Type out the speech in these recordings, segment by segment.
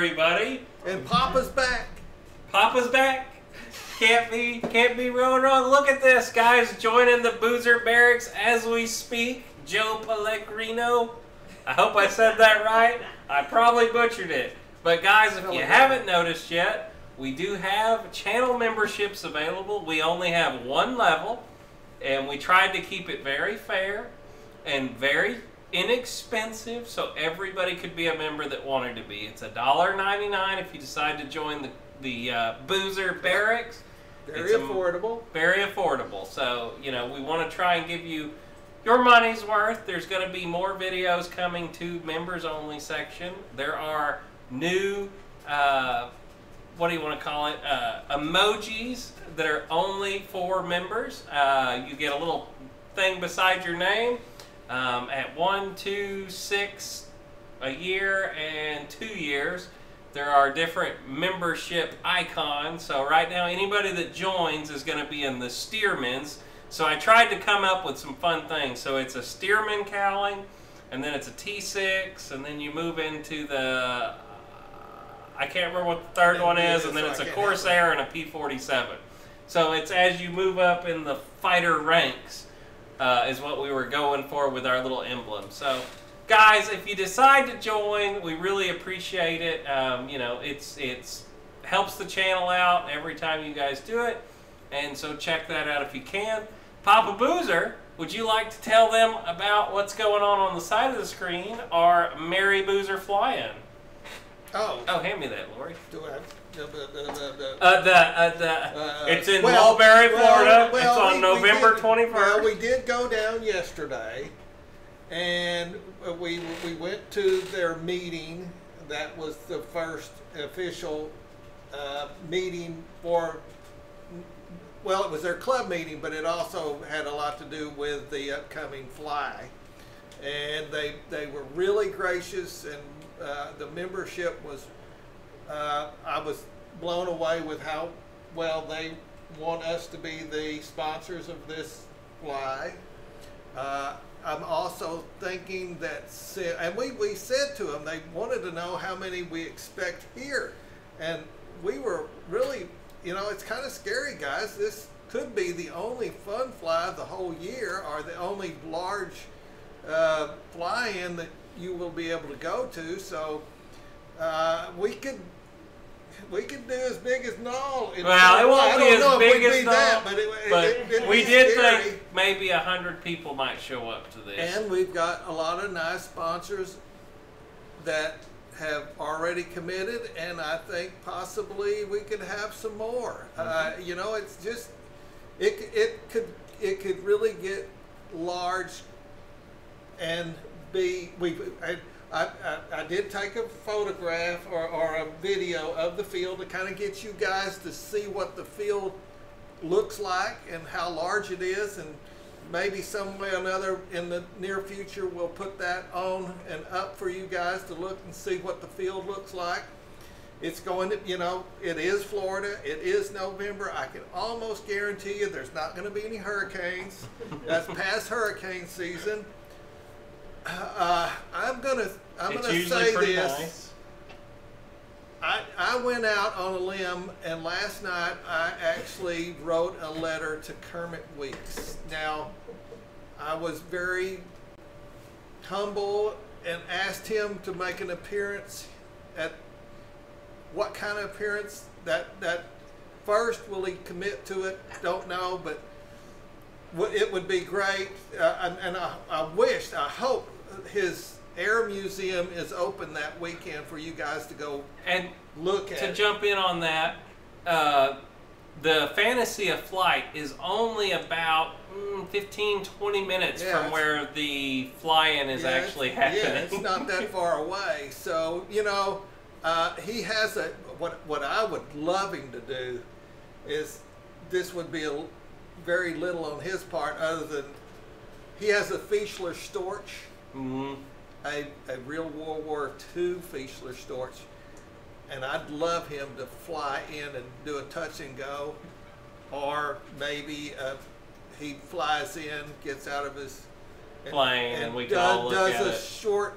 everybody. And Papa's back. Papa's back. Can't be can't be real wrong. Look at this, guys. Joining the Boozer Barracks as we speak. Joe Pellegrino. I hope I said that right. I probably butchered it. But guys, if you haven't noticed yet, we do have channel memberships available. We only have one level, and we tried to keep it very fair and very inexpensive so everybody could be a member that wanted to be. It's $1.99 if you decide to join the, the uh, Boozer Barracks. Very It's a- affordable. Very affordable. So, you know, we want to try and give you your money's worth. There's going to be more videos coming to members only section. There are new, uh, what do you want to call it? Uh, emojis that are only for members. Uh, you get a little thing beside your name um, at one, two, six, a year, and two years. There are different membership icons. So right now, anybody that joins is going to be in the Stearmans. So I tried to come up with some fun things. So it's a Stearman cowling, and then it's a T6, and then you move into the I can't remember what the third one is, and then it's a Corsair and a P47. So it's as you move up in the fighter ranks, uh, is what we were going for with our little emblem. So, guys, if you decide to join, we really appreciate it. Um, you know, it's it's helps the channel out every time you guys do it, and so check that out if you can. Papa Boozer, would you like to tell them about what's going on on the side of the screen? Our Merry Boozer fly-in. Oh, Oh, hand me that, Lori. do I? The, Uh, the, uh, the, uh, it's in well, Mulberry, Florida. well, it's on we- November did- 21st. Well, we did go down yesterday, and we we went to their meeting. That was the first official uh, meeting for. Well, it was their club meeting, but it also had a lot to do with the upcoming fly. And they they were really gracious, and uh, the membership was uh, I was blown away with how well they want us to be the sponsors of this fly. Uh, I'm also thinking that, and we, we said to them, they wanted to know how many we expect here. And we were really, you know, it's kind of scary, guys. This could be the only fun fly of the whole year or the only large uh, fly in that you will be able to go to. So uh, we could we could do as big as Nall. in- well, it won't I be don't as know if big we'd as be that, that, but, it, but it, it'd we did scary. think maybe a hundred people might show up to this. And we've got a lot of nice sponsors that have already committed, and I think possibly we could have some more. Uh, Mm-hmm. you know, it's just it it could it could really get large and be we I, I, I, I did take a photograph or, or a video of the field to kind of get you guys to see what the field looks like and how large it is and maybe some way or another in the near future we'll put that on and up for you guys to look and see what the field looks like. It's going to you know it is florida it is november. I can almost guarantee you there's not going to be any hurricanes. That's past hurricane season uh, i'm going to i'm it's to say this nice. I, I went out on a limb and last night I actually wrote a letter to Kermit Weeks. Now, I was very humble and asked him to make an appearance at what kind of appearance that that first will he commit to it don't know but it would be great uh, and, and I, I wished I hope his air museum is open that weekend for you guys to go And look at to it. jump in on that, uh, the Fantasy of Flight is only about mm, 15, 20 minutes Yeah, from where the fly-in is Yeah, actually happening. Yeah, it's not that far away. So you know, uh, he has a what what I would love him to do is this would be a very little on his part other than he has a Fieseler Storch, Mhm. a, a real World War II Fieseler Storch, and I'd love him to fly in and do a touch and go, or maybe uh, he flies in, gets out of his Plane, and we can does, all look does at a it. short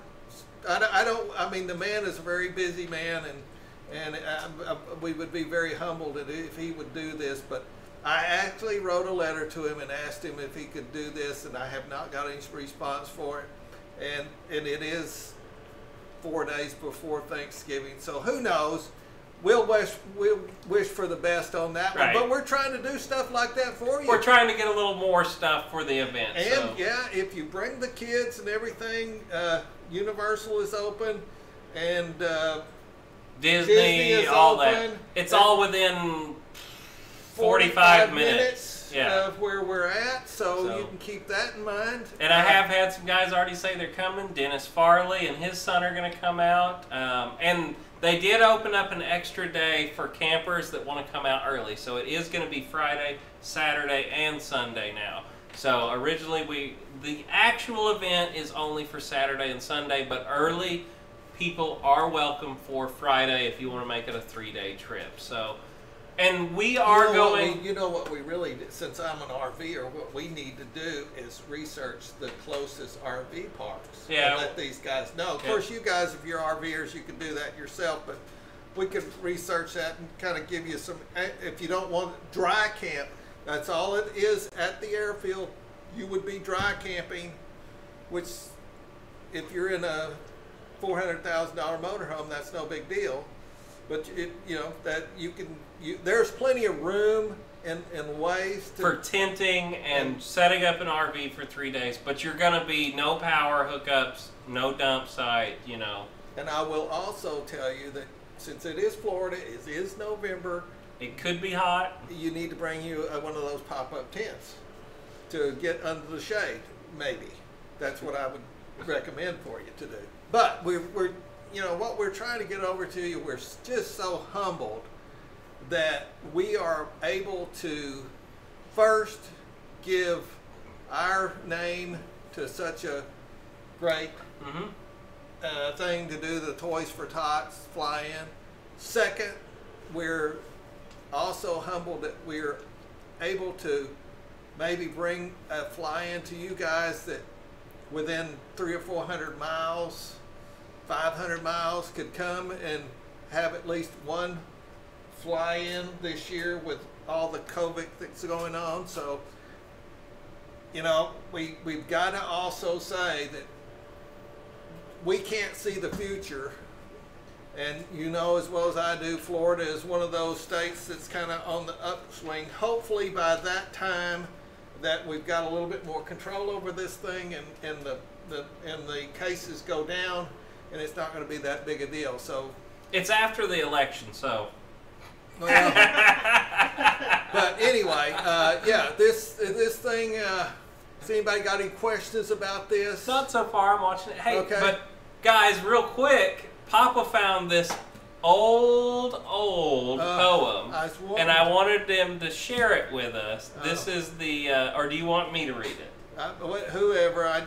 I, don't- I don't. I mean, the man is a very busy man, and and I, I, we would be very humbled if- if he would do this. But I actually wrote a letter to him and asked him if he could do this, and I have not got any response for it. And and it is four days before Thanksgiving, so who knows? We'll wish we'll wish for the best on that Right. one. But we're trying to do stuff like that for you. We're trying to get a little more stuff for the event. And so. yeah, if you bring the kids and everything, uh, Universal is open, and uh, Disney, Disney is all open. that. It's That- all within 45 minutes. Yeah. of where we're at. So, So- you can keep that in mind. And I have had some guys already say they're coming. Dennis Farley and his son are going to come out. Um, and they did open up an extra day for campers that want to come out early. So it is going to be Friday, Saturday, and Sunday now. So originally we the actual event is only for Saturday and Sunday, but early people are welcome for Friday if you want to make it a three-day trip. So and we are you know going we- you know what we really, did, since I'm an RVer, what we need to do is research the closest RV parks. Yeah. And let these guys know. Of Yeah. course, you guys, if you're RVers, you can do that yourself, but we can research that and kind of give you some. eh, If you don't want dry camp, that's all it is at the airfield. You would be dry camping, which, if you're in a four hundred thousand dollar motorhome, that's no big deal. But it, you know that you can. You, there's plenty of room and, and ways to. for tenting and setting up an RV for three days, but you're gonna be no power hookups, no dump site, you know. and I will also tell you that since it is Florida, it is November. It could be hot. You need to bring you uh, one of those pop-up tents to get under the shade. Maybe that's what I would recommend for you to do. But we're, we're you know what we're trying to get over to you. We're just so humbled that we are able to first give our name to such a great hmm uh, thing to do the Toys for Tots fly in. Second, we're also humbled that we're able to maybe bring a fly in to you guys that within three or four hundred miles, 500 miles could come and have at least one fly in this year with all the COVID that's going on. So, you know, we, we've got to also say that we can't see the future. And you know as well as I do, Florida is one of those states that's kind of on the upswing. Hopefully, by that time, that we've got a little bit more control over this thing, and, and the, the and the cases go down, and it's not going to be that big a deal. So, It's after the election, so well, but anyway, uh, yeah, this this thing. Uh, has anybody got any questions about this? not so far. I'm watching it. Hey, Okay. but guys, real quick, Papa found this old, old Uh, poem, I and I wanted them to share it with us. This Oh. is the, uh, or do you want me to read it? I, whoever, I,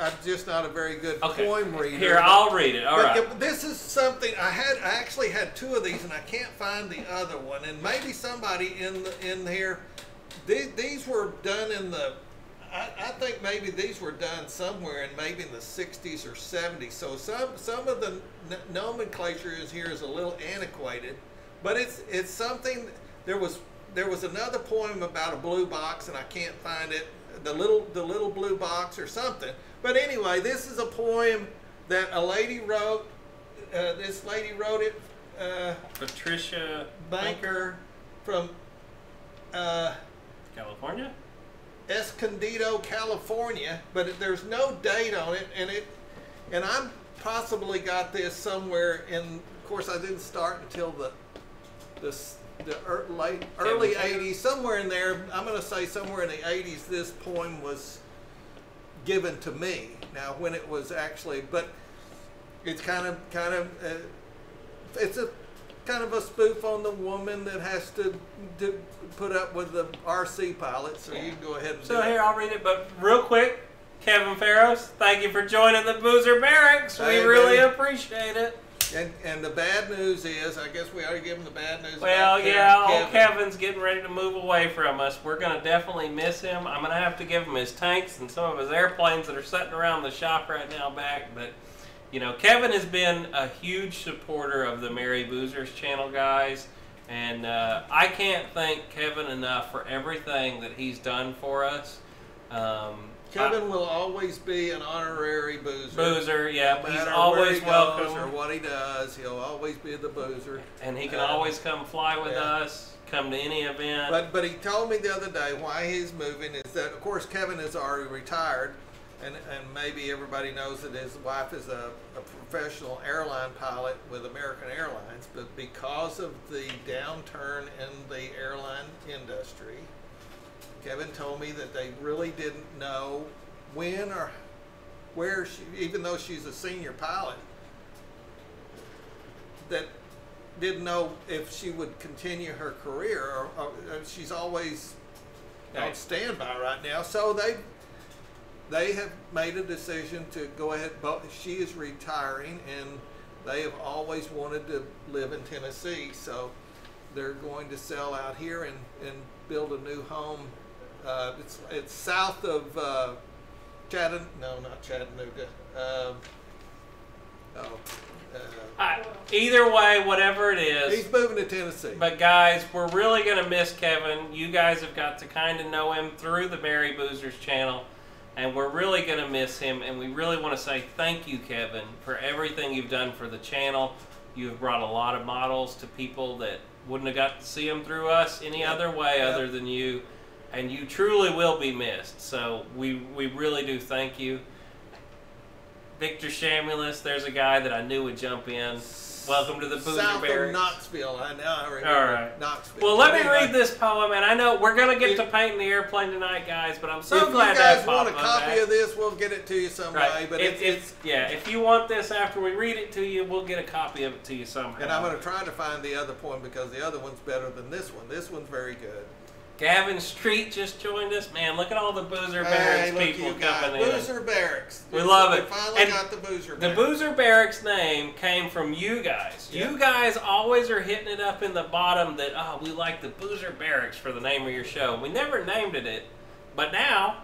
I'm just not a very good Okay. poem reader. Here, I'll read it. All but, right. this is something I had. I actually had two of these, and I can't find the other one. And maybe somebody in the, in here. These, these were done in the. I, I think maybe these were done somewhere in maybe in the 60s or 70s. So some some of the n- nomenclature is here is a little antiquated, but it's it's something. There was there was another poem about a blue box, and I can't find it. The little the little blue box or something. But anyway, this is a poem that a lady wrote. Uh, this lady wrote it. Uh, Patricia banker from uh, California. Escondido, California, but it, there's no date on it, and it, and I'm possibly got this somewhere in. Of course, I didn't start until the, this the ear- late early Kevin '80s, somewhere in there. I'm going to say somewhere in the '80s. This poem was given to me. Now, when it was actually, but it's kind of kind of uh, it's a kind of a spoof on the woman that has to, to put up with the RC pilot. So you can go ahead and So do it. here, I'll read it, but real quick, Kevin Farrows, thank you for joining the Boozer Barracks. We Hey, really baby. appreciate it. And and the bad news is, I guess we to give him the bad news. Well, yeah, Kevin. old Kevin's getting ready to move away from us. We're going to definitely miss him. I'm going to have to give him his tanks and some of his airplanes that are sitting around the shop right now back. But you know, Kevin has been a huge supporter of the Merry Boozers channel, guys. And uh, I can't thank Kevin enough for everything that he's done for us. Um, Kevin will always be an honorary boozer. Boozer, yeah, No he's always he welcome. or what he does, he'll always be the boozer. and he can Uh, always come fly with yeah. us, come to any event. But but he told me the other day why he's moving is that of course Kevin is already retired, and and maybe everybody knows that his wife is a, a professional airline pilot with American Airlines, but because of the downturn in the airline industry, Kevin told me that they really didn't know when or where she, even though she's a senior pilot, that didn't know if she would continue her career. Or, or uh, she's always on standby right now, so they they have made a decision to go ahead. But she is retiring, and they have always wanted to live in Tennessee, so they're going to sell out here and, and build a new home. Uh, it's it's south of uh, Chattanooga. No, not Chattanooga. Um, oh, uh, I, either way, whatever it is, he's moving to Tennessee. But guys, we're really gonna miss Kevin. You guys have got to kind of know him through the Merry Boozers channel, and we're really gonna miss him. And we really want to say thank you, Kevin, for everything you've done for the channel. You have brought a lot of models to people that wouldn't have got to see them through us any Yep. other way Yep. other than you, and you truly will be missed. So we we really do thank you. Victor Shamulus, there's a guy that I knew would jump in. Welcome to the Boozer South Barracks. of Knoxville. I know. I remember All right. Knoxville. Well, let me read this poem, and I know we're gonna get If- to painting the airplane tonight, guys. But I'm so glad you guys want a copy back. of this, we'll get it to you some Right. way. But if, it's, it's yeah, if you want this after we read it to you, we'll get a copy of it to you somehow. and I'm going to try to find the other poem because the other one's better than this one. This one's very good. Gavin Street just joined us. Man, look at all the Boozer Hey, Barracks look, people coming in. Boozer Barracks. We love We it. finally And got the Boozer The Boozer Barracks name came from you guys. Yeah. You guys always are hitting it up in the bottom that, oh, we like the Boozer Barracks for the name of your show. We never named it it, but now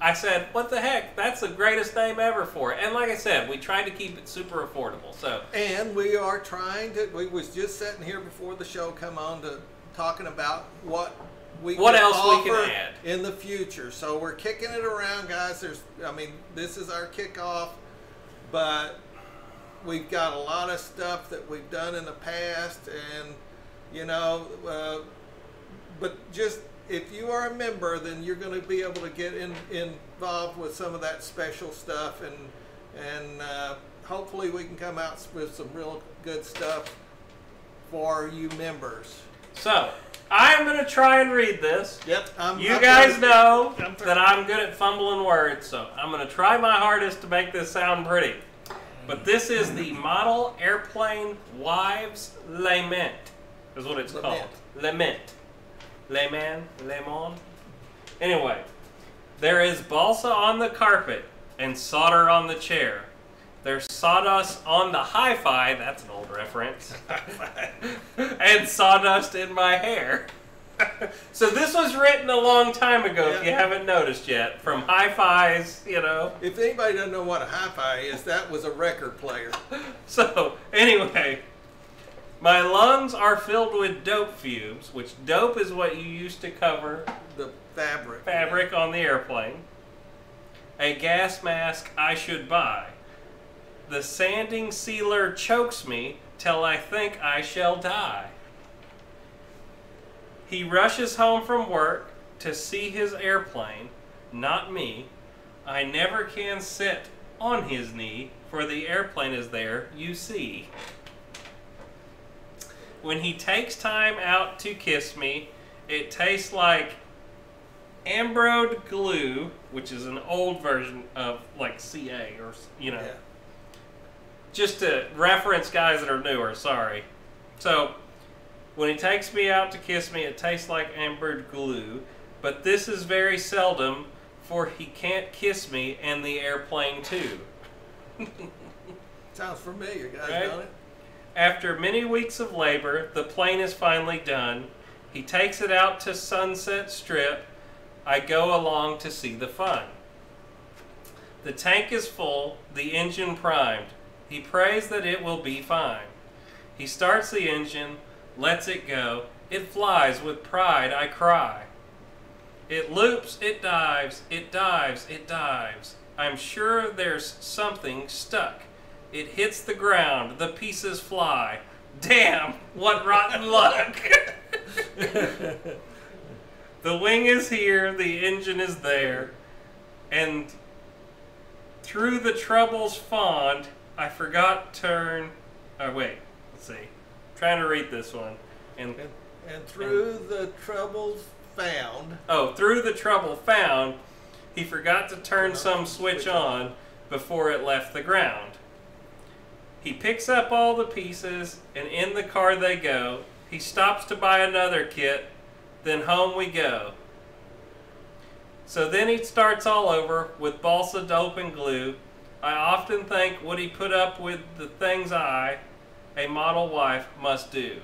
I said, what the heck? That's the greatest name ever for it. And like I said, we tried to keep it super affordable. So, And we are trying to. We was just sitting here before the show come on to talking about what we What else we can add. in the future. So we're kicking it around, guys. There's, I mean, this is our kickoff, but we've got a lot of stuff that we've done in the past, and you know, uh, but just if you are a member, then you're going to be able to get in, involved with some of that special stuff, and and uh, hopefully we can come out with some real good stuff for you members. so I'm going to try and read this. Yep, I'm, You I'm guys ready. know I'm that I'm good at fumbling words, so I'm going to try my hardest to make this sound pretty. But this is the Model Airplane Wives Lament, is what it's Lament. called. Lament. Lament. Lemon. Anyway, there is balsa on the carpet and solder on the chair. There's sawdust on the hi fi, that's an old reference, and sawdust in my hair. so this was written a long time ago, if you haven't noticed yet, from hi fis, you know. If anybody doesn't know what a hi-fi is, that was a record player. So, anyway, my lungs are filled with dope fumes, which dope is what you use to cover The fabric. fabric on the airplane. A gas mask I should buy. The sanding sealer chokes me till I think I shall die. He rushes home from work to see his airplane, not me. I never can sit on his knee, for the airplane is there, you see. When he takes time out to kiss me, it tastes like Ambroid glue, which is an old version of like CA or you know, Yeah. Just to reference guys that are newer. Sorry. So when he takes me out to kiss me, it tastes like ambered glue. But this is very seldom, for he can't kiss me and the airplane too. Sounds familiar, guys, Right? don't it? After many weeks of labor, the plane is finally done. He takes it out to Sunset Strip. I go along to see the fun. The tank is full, the engine primed. He prays that it will be fine. He starts the engine, lets it go. It flies with pride, I cry. It loops, it dives, it dives, it dives. I'm sure there's something stuck. It hits the ground, the pieces fly. Damn, what rotten luck! the wing is here, the engine is there, and through the troubles fond, I forgot turn. Oh wait, let's see. trying to read this one, and And, and through the troubles found, oh, through the trouble found, he forgot to turn some on, switch switch on before it left the ground. He picks up all the pieces, and in the car they go. He stops to buy another kit, then home we go. So then he starts all over with balsa dope and glue. I often think would he put up with the things I, a model wife, must do.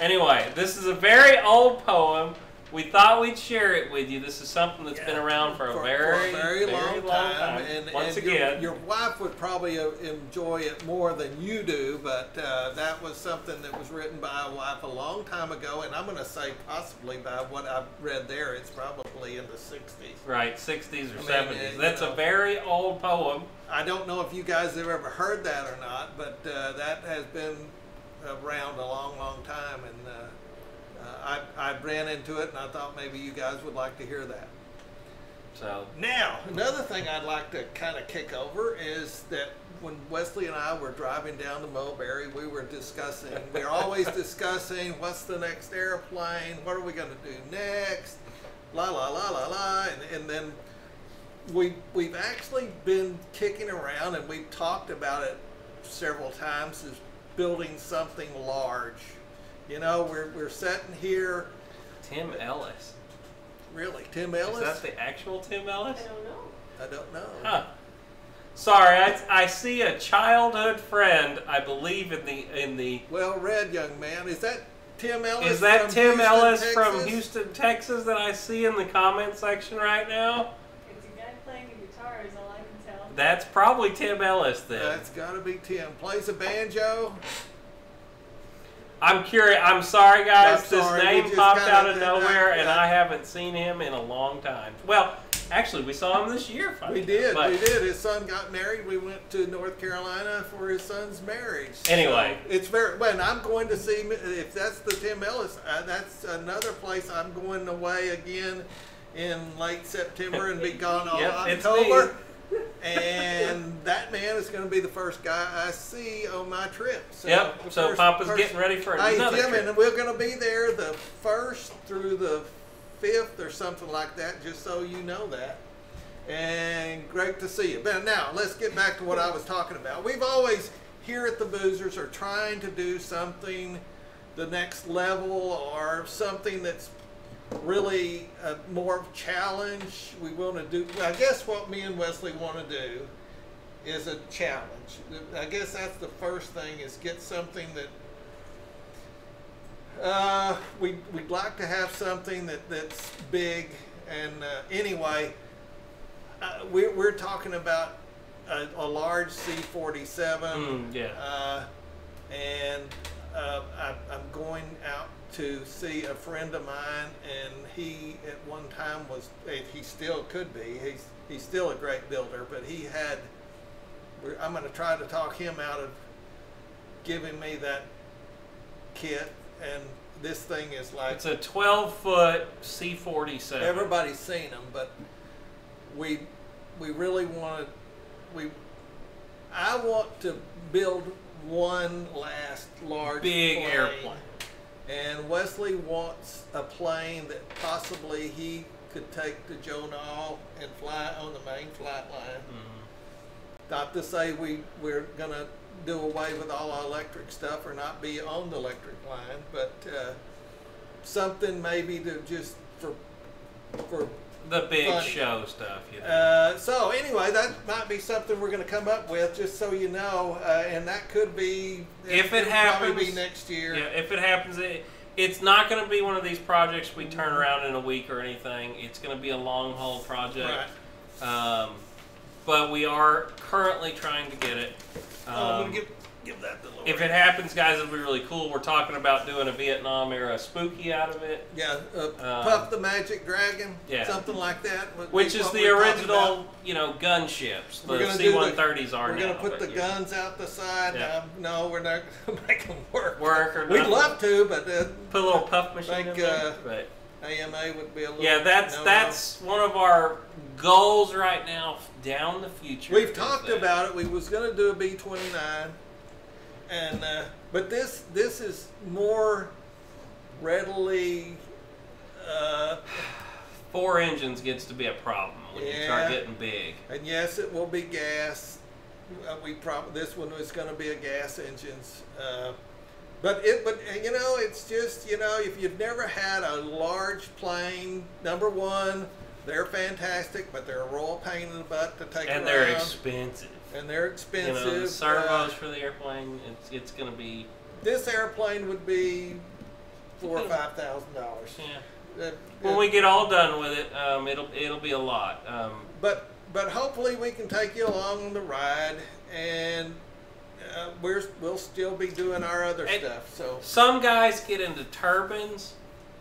Anyway, this is a very old poem. We thought we'd share it with you. This is something that's been around for a very, very, long, time, and, Once and again, your, your wife would probably uh, enjoy it more than you do. But uh, that was something that was written by a wife a long time ago, and I'm going to say possibly by what I've read there, it's probably in the '60s. right, 60s or I mean, 70s. uh, you That's know. a very old poem. I don't know if you guys have ever heard that or not, but uh, that has been around a long, long time, and uh, Uh, I, I ran into it, and I thought maybe you guys would like to hear that. So, Now, another thing I'd like to kind of kick over is that when Wesley and I were driving down to Mulberry, we were discussing, we're always discussing what's the next airplane, what are we going to do next, la la la la la, and, and then we, we've actually been kicking around and we've talked about it several times is building something large. You know, we're, we're sitting here, Tim Ellis. really, Tim Ellis? Is that the actual Tim Ellis? I don't know. I don't know. Huh. Sorry, I, I see a childhood friend. I believe in the in the. Well read, young man. Is that Tim Ellis? Is that from Tim Houston, Ellis from Houston, Texas, that I see in the comment section right now? It's a guy playing a guitar, is all I can tell. That's probably Tim Ellis then. That's got to be Tim. Plays a banjo. I'm curious. I'm sorry, guys. I'm this sorry, we name popped out of nowhere, that, and. I haven't seen him in a long time. Well, actually, we saw him this year. We did. we did. His son got married. We went to North Carolina for his son's marriage. Anyway. So it's very. When I'm going to see, if that's the Tim Ellis, uh, that's another place I'm going away again in late September and be gone all Yep, it's October. And that man is going to be the first guy I see on my trip. So Yep. So first Papa's person- getting ready for Hey another Jim, trip. and we're going to be there the first through the fifth or something like that, just so you know that. And great to see you. But now let's get back to what I was talking about. We've always here at the Boozers are trying to do something the next level or something that's really a more challenge. We want to do. I guess what me and Wesley want to do is a challenge. I guess that's the first thing is get something that uh, we we'd like to have something that that's big. And uh, anyway, uh, we're we're talking about a, a large C47. Mm, yeah. Uh, and uh, I, I'm going out to see a friend of mine, and he at one time was, he still could be, he's, he's still a great builder, but he had, I'm going to try to talk him out of giving me that kit, and this thing is like, It's a 12 foot C47. everybody's seen them, but we we really want to we I want to build one last large Big plane. airplane. And Wesley wants a plane that possibly he could take to Joe Nall and fly on the main flight line. Mhm. Not to say we we're gonna do away with all our electric stuff or not be on the electric line, but uh, something maybe to just for for The big show stuff, you know. uh, so anyway, that might be something we're going to come up with, just so you know, uh, and that could be If it it'll probably be happens- next year. yeah, if it happens, it, it's not going to be one of these projects we turn around in a week or anything. It's going to be a long haul project. Right. Um, but we are currently trying to get it. Um, give that to Lori. if it happens, guys, it'll be really cool. We're talking about doing a Vietnam era spooky out of it, yeah, uh, Um, Puff the Magic Dragon, yeah. something like that. which is the original, you know, gunships. The We're gonna do the- C-130s are We're gonna put the yeah. guns out the side. Yeah. Um, no, we're not gonna make them work. Work or We'd nothing. love to, but uh, Put a little puff machine Think, in there. uh, but AMA would be a little. yeah, that's no-no. that's one of our goals right now down the future. We've talked that. about it. We was going to do a B twenty nine, and uh, but this this is more readily. Uh, four engines gets to be a problem when you start getting big. and yes, it will be gas. Uh, we prob this one was going to be a gas engines. Uh, but it, but uh, you know, it's just you know, if you've never had a large plane, number one, they're fantastic, but they're a royal pain in the butt to take And around, they're expensive. And they're You expensive. know, the Uh, servos for the airplane, it's it's gonna be This airplane would be four or five thousand dollars. yeah. Uh, When we get all done with it, um, it'll it'll be a lot. Um, but but hopefully we can take you along on the ride, and uh, we're we'll still be doing our other stuff. So some guys get into turbines,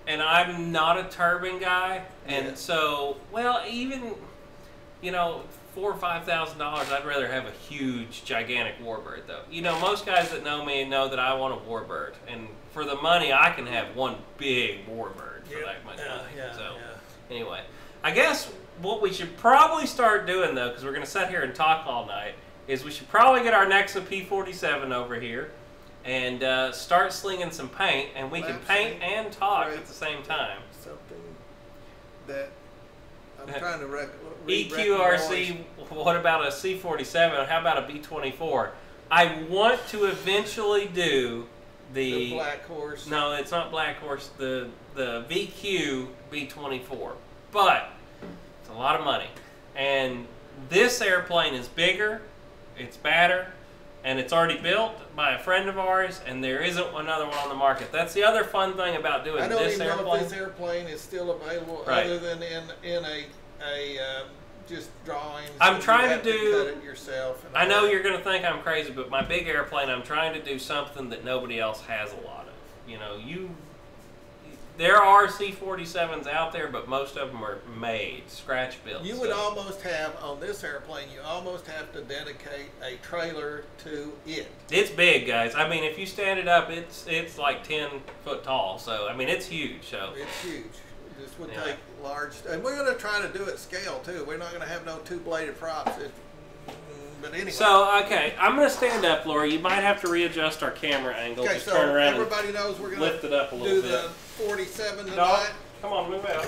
and I'm not a turbine guy, and Yeah. so well even you know four or five thousand dollars. I'd rather have a huge, gigantic warbird though. You know, most guys that know me know that I want a warbird, and for the money, I can have one big warbird for that much yeah, money. yeah, so yeah. anyway, I guess what we should probably start doing though, because we're going to sit here and talk all night, is we should probably get our Nexa P47 over here and uh, start slinging some paint, and we can paint Absolutely. and talk Right. at the same time. something that I'm trying to rec- re- EQRC, what about a C47? How about a B24? I want to eventually do The the. black horse. no, it's not Black Horse. The the VQ B24, but it's a lot of money, and this airplane is bigger, it's badder, and it's already built by a friend of ours, and there isn't another one on the market. That's the other fun thing about doing I don't this even know if this airplane is still available, Right. other than in in a a um, just drawings. I'm trying to do- cut it yourself. and I know that. you're going to think I'm crazy, but my big airplane, I'm trying to do something that nobody else has a lot of. You know, you. There are C-47s out there, but most of them are made, scratch built. You would so- almost have on this airplane. You almost have to dedicate a trailer to it. It's big, guys. I mean, if you stand it up, it's it's like ten foot tall. So I mean, it's huge. So It's huge. This would Yeah. take large, and we're going to try to do it scale too. We're not going to have no two bladed props. It, mm, but anyway. so okay, I'm gonna stand up, Laura. You might have to readjust our camera angle. okay, Just so turn around and everybody knows we're gonna lift it up a do little the bit. 47 tonight. Dog, come on, move out.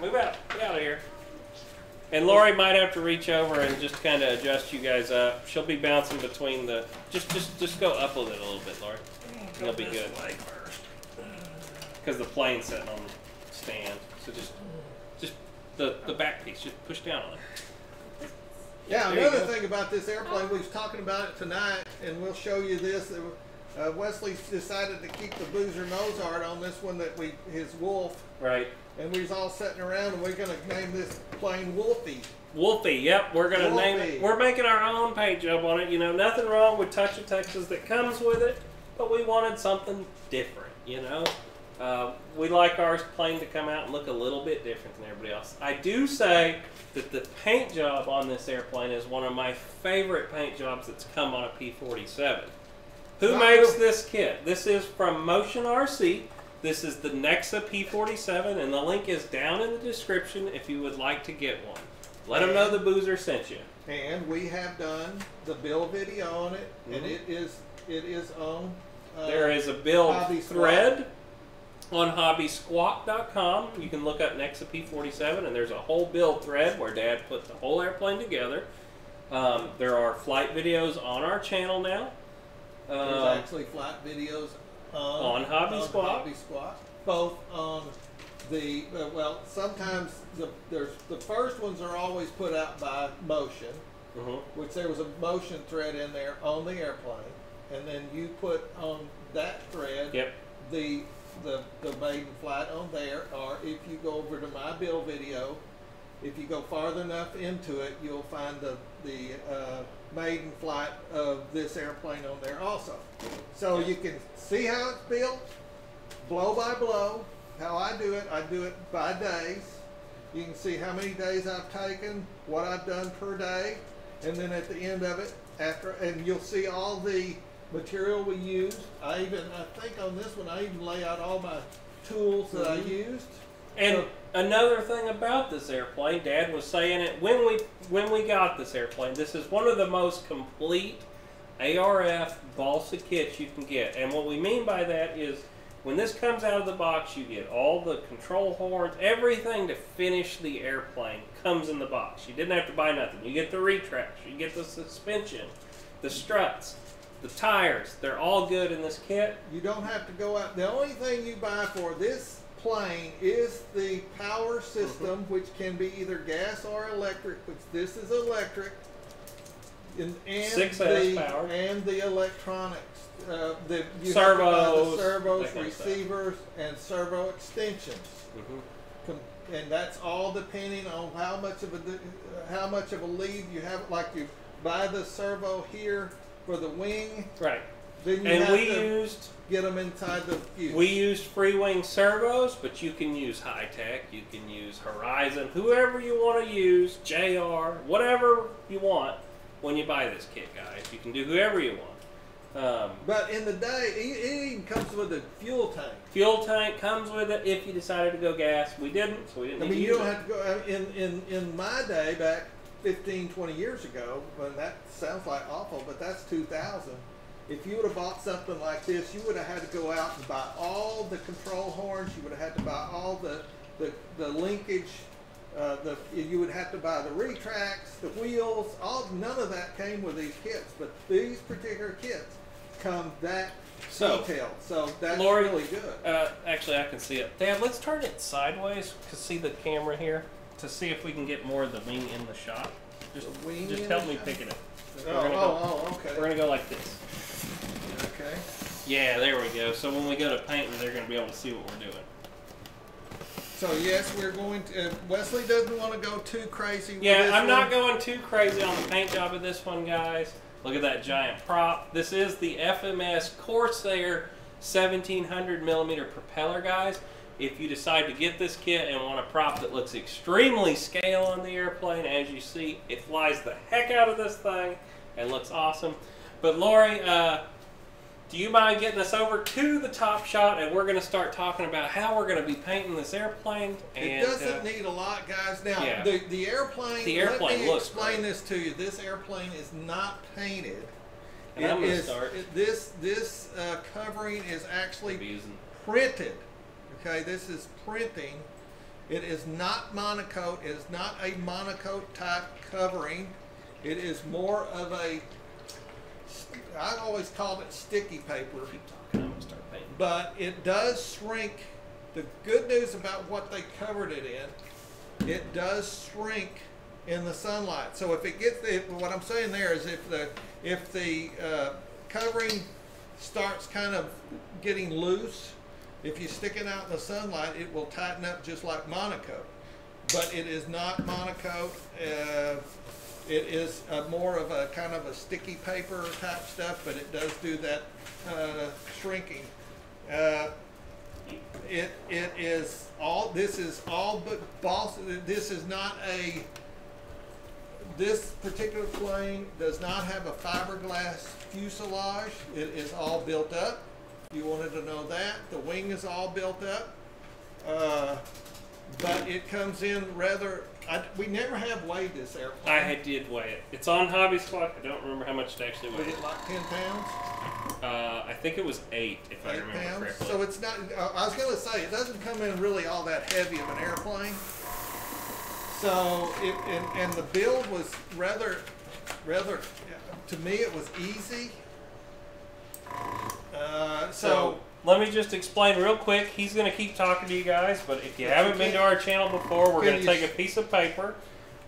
Move out. Get out of here. And Lori might have to reach over and just kind of adjust you guys up. She'll be bouncing between the. Just, just, just go up with it a little bit, Lori. You'll be good. Because the plane's sitting on the stand, so just, just the the back piece. Just push down on it. Yeah, There another thing about this airplane, we was talking about it tonight, and we'll show you this. Uh, Wesley's decided to keep the Boozer nose art on this one that we his wolf, Right. and we was all sitting around, and we're gonna name this plane Wolfie. Wolfie, yep, we're gonna name it. We're making our own paint job on it. You know, nothing wrong with Touch of Texas that comes with it, but we wanted something different. You know, uh, we like our plane to come out and look a little bit different than everybody else. I do say that the paint job on this airplane is one of my favorite paint jobs that's come on a P47. Who Wow. makes this kit? This is from Motion RC. This is the Nexa P47, and the link is down in the description if you would like to get one. Let them know the Boozer sent you. And we have done the bill video on it, and Mhm. it is it is on. Uh, There is a build thread. On hobbysquawk.com. You can look up Nexa P47, and there's a whole build thread where Dad put the whole airplane together. Um, there are flight videos on our channel now. There's Um, actually flight videos on on, Hobby squawk. Hobby Squawk, both on the uh, well. Sometimes the there's the first ones are always put out by Motion, mhm. which there was a Motion thread in there on the airplane, and then you put on that thread Yep. the the the maiden flight on there, or if you go over to my bill video, If you go farther enough into it, you'll find the the uh, maiden flight of this airplane on there also. So you can see how it's built, blow by blow. How I do it, I do it by days. You can see how many days I've taken, what I've done per day, and then at the end of it, after, and you'll see all the material we used. I even, I think on this one, I even lay out all my tools that I mm-hmm. used. And So- another thing about this airplane, Dad was saying it when we when we got this airplane. This is one of the most complete ARF balsa kits you can get. And what we mean by that is when this comes out of the box, you get all the control horns, everything to finish the airplane comes in the box. You didn't have to buy nothing. You get the retracts, you get the suspension, the struts, the tires. They're all good in this kit. You don't have to go out. The only thing you buy for this plane is the power system, which can be either gas or electric. Which this is electric, and, and 6S the power. and the electronics. Uh, the you have to buy Servos, the servos, that kind of stuff. receivers, and servo extensions. Com- and that's all depending on how much of a how much of a lead you have. Like you buy the servo here for the wing, Right. then you And have we to used get them inside the fuse. We used Freewing servos, but you can use high tech, you can use Horizon, whoever you want to use, JR, whatever you want when you buy this kit, guys. You can do whoever you want. Um, but in the day, it, it even comes with a fuel tank. fuel tank comes with it if you decided to go gas. We didn't, so we didn't I need mean, to you don't it. have to go. uh, In in in my day, back 15, 20 years ago, when that sounds like awful, but that's 2000. If you would have bought something like this, you would have had to go out and buy all the control horns. You would have had to buy all the the, the linkage. Uh, the you would have to buy the retracts, the wheels. All none of that came with these kits, but these particular kits come that So, detailed. So that's Lori, really good. Uh, actually, I can see it. Dad, let's turn it sideways to see the camera here to see if we can get more of the wing in the shot. Just, The wing just help me shot? pick it up. Oh, We're gonna go. oh, oh, okay. We're gonna go like this. Okay. Yeah, there we go. So when we go to paint, they're gonna be able to see what we're doing. So yes, we're going to. Uh, Wesley doesn't want to go too crazy. with Yeah, I'm not going too crazy on the paint job of this one, guys. Look at that giant prop. This is the FMS Corsair 1700 millimeter propeller, guys. If you decide to get this kit and want a prop that looks extremely scale on the airplane, as you see, it flies the heck out of this thing and looks awesome. But Lori, uh, do you mind getting us over to the top shot and we're going to start talking about how we're going to be painting this airplane? It doesn't uh, need a lot, guys. Now Yeah. the the airplane. The airplane Let me looks explain great. this to you. This airplane is not painted. And It I'm is- start. it- this this uh, covering is actually printed. Okay, this is printing. It is not MonoKote. It is not a MonoKote type covering. It is more of a. I always called it sticky paper, Keep talking. I'm gonna start painting. but it does shrink. The good news about what they covered it in, it does shrink in the sunlight. So if it gets, if, what I'm saying there is if the if the uh, covering starts kind of getting loose, if you stick it out in the sunlight, it will tighten up just like MonoKote. But it is not MonoKote. Uh, it is more of a kind of a sticky paper type stuff, but it does do that uh, shrinking. Uh, it it is all. This is all but boss. This is not a. This particular plane does not have a fiberglass fuselage. It is all built up. You wanted to know that the wing is all built up, uh, but it comes in rather. I, we never have weighed this airplane. I did weigh it. It's on Hobby Squawk. I don't remember how much it actually Was weighed. it like ten pounds? Uh, I think it was eight, if I Eight remember pounds. correctly. So it's not. Uh, I was going to say it doesn't come in really all that heavy of an airplane. So it and, and the build was rather, rather. To me, it was easy. Uh, so so let me just explain real quick. He's going to keep talking to you guys, but if you haven't been to our channel before, we're going to take a piece of paper.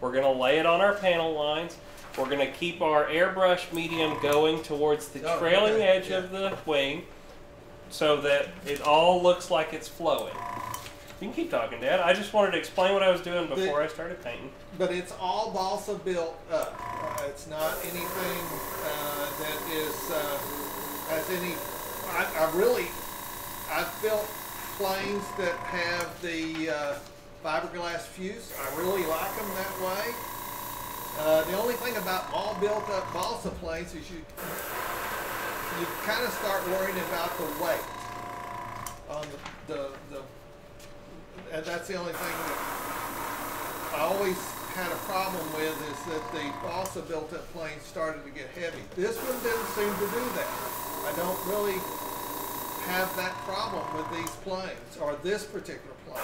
We're going to lay it on our panel lines. We're going to keep our airbrush medium going towards the Oh, trailing okay, edge yeah. of the wing so that it all looks like it's flowing. You can keep talking, Dad. I just wanted to explain what I was doing before I started painting. But it's all balsa built up. Uh, it's not anything uh, that is uh, has any. I, I really, I've built planes that have the uh, fiberglass fuse. I really like them that way. Uh, the only thing about all built up balsa planes is you you kind of start worrying about the weight on the, the, the and that's the only thing that I always had a problem with is that the balsa built up planes started to get heavy. This one didn't seem to do that. I don't really have that problem with these planes or this particular plane.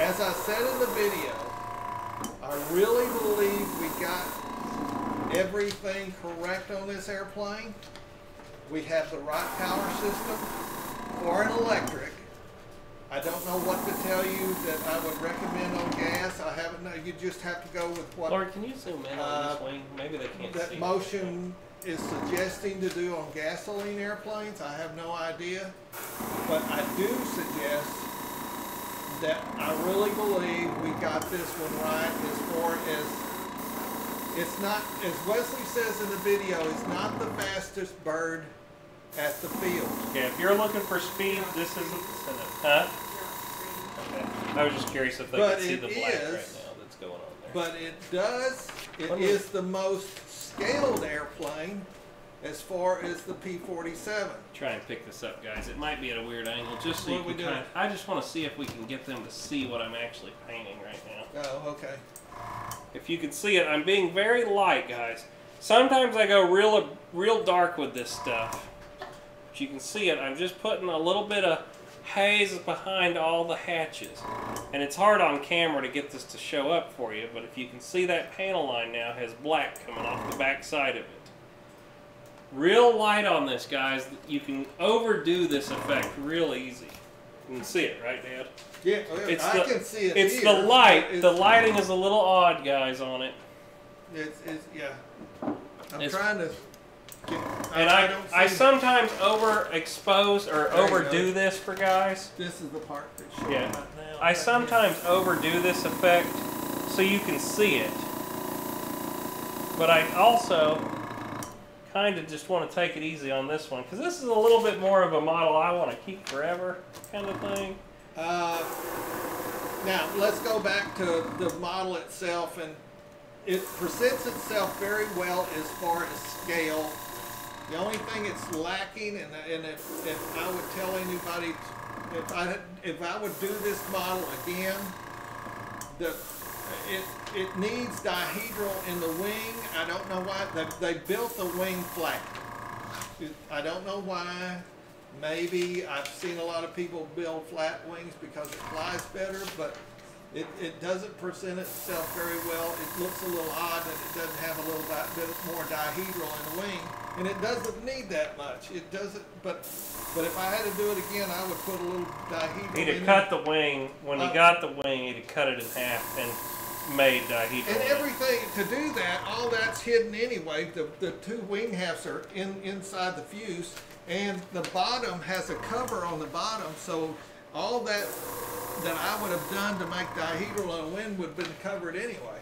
As I said in the video, I really believe we got everything correct on this airplane. We have the right power system for an electric. I don't know what to tell you that I would recommend on gas. I haven't. You just have to go with what Lord, can you zoom in on Uh, this wing? Maybe they can't see. that it. Is suggesting to do on gasoline airplanes. I have no idea, but I do suggest that I really believe we got this one right as far as it's not, as Wesley says in the video, it's not the fastest bird at the field. Okay, if you're looking for speed, this isn't. Huh? Okay. I was just curious if they But could see the black is- right now that's going on there. But it does, it is the most scaled airplane as far as the P-47. Try and pick this up, guys. It might be at a weird angle, just so What you we can doing? kind of. I just want to see if we can get them to see what I'm actually painting right now. Oh, okay. If you can see it, I'm being very light, guys. Sometimes I go real, real dark with this stuff. But you can see it. I'm just putting a little bit of haze behind all the hatches. And it's hard on camera to get this to show up for you, but if you can see that panel line now has black coming off the back side of it. Real light on this, guys. You can overdo this effect real easy. You can see it, right, Dad? Yeah, oh, well, It's I the- can see it It's here, the light. it's- The lighting is a little odd, guys, on it. It's, it's, yeah. I'm It's- trying to get, And I, don't I, sometimes overexpose or overdo this for guys. This is the part that's showing Yeah. right now. I sometimes overdo this effect so you can see it. But I also kind of just want to take it easy on this one because this is a little bit more of a model I want to keep forever kind of thing. Uh, now, let's go back to the model itself, and it presents itself very well as far as scale. The only thing it's lacking, and, and if, if I would tell anybody, if I if I would do this model again, the it it needs dihedral in the wing. I don't know why they, they built the wing flat. I don't know why. Maybe I've seen a lot of people build flat wings because it flies better, but it, it doesn't present itself very well. It looks a little odd that it doesn't have a little di- bit more dihedral in the wing, and it doesn't need that much. It doesn't, but but if I had to do it again, I would put a little dihedral He'd have it. cut the wing when he Uh, got the wing. He'd have cut it in half and made dihedral. And everything to do that, all that's hidden anyway. The the two wing halves are in inside the fuse, and the bottom has a cover on the bottom, so all that that I would have done to make dihedral on a wing would have been covered anyway.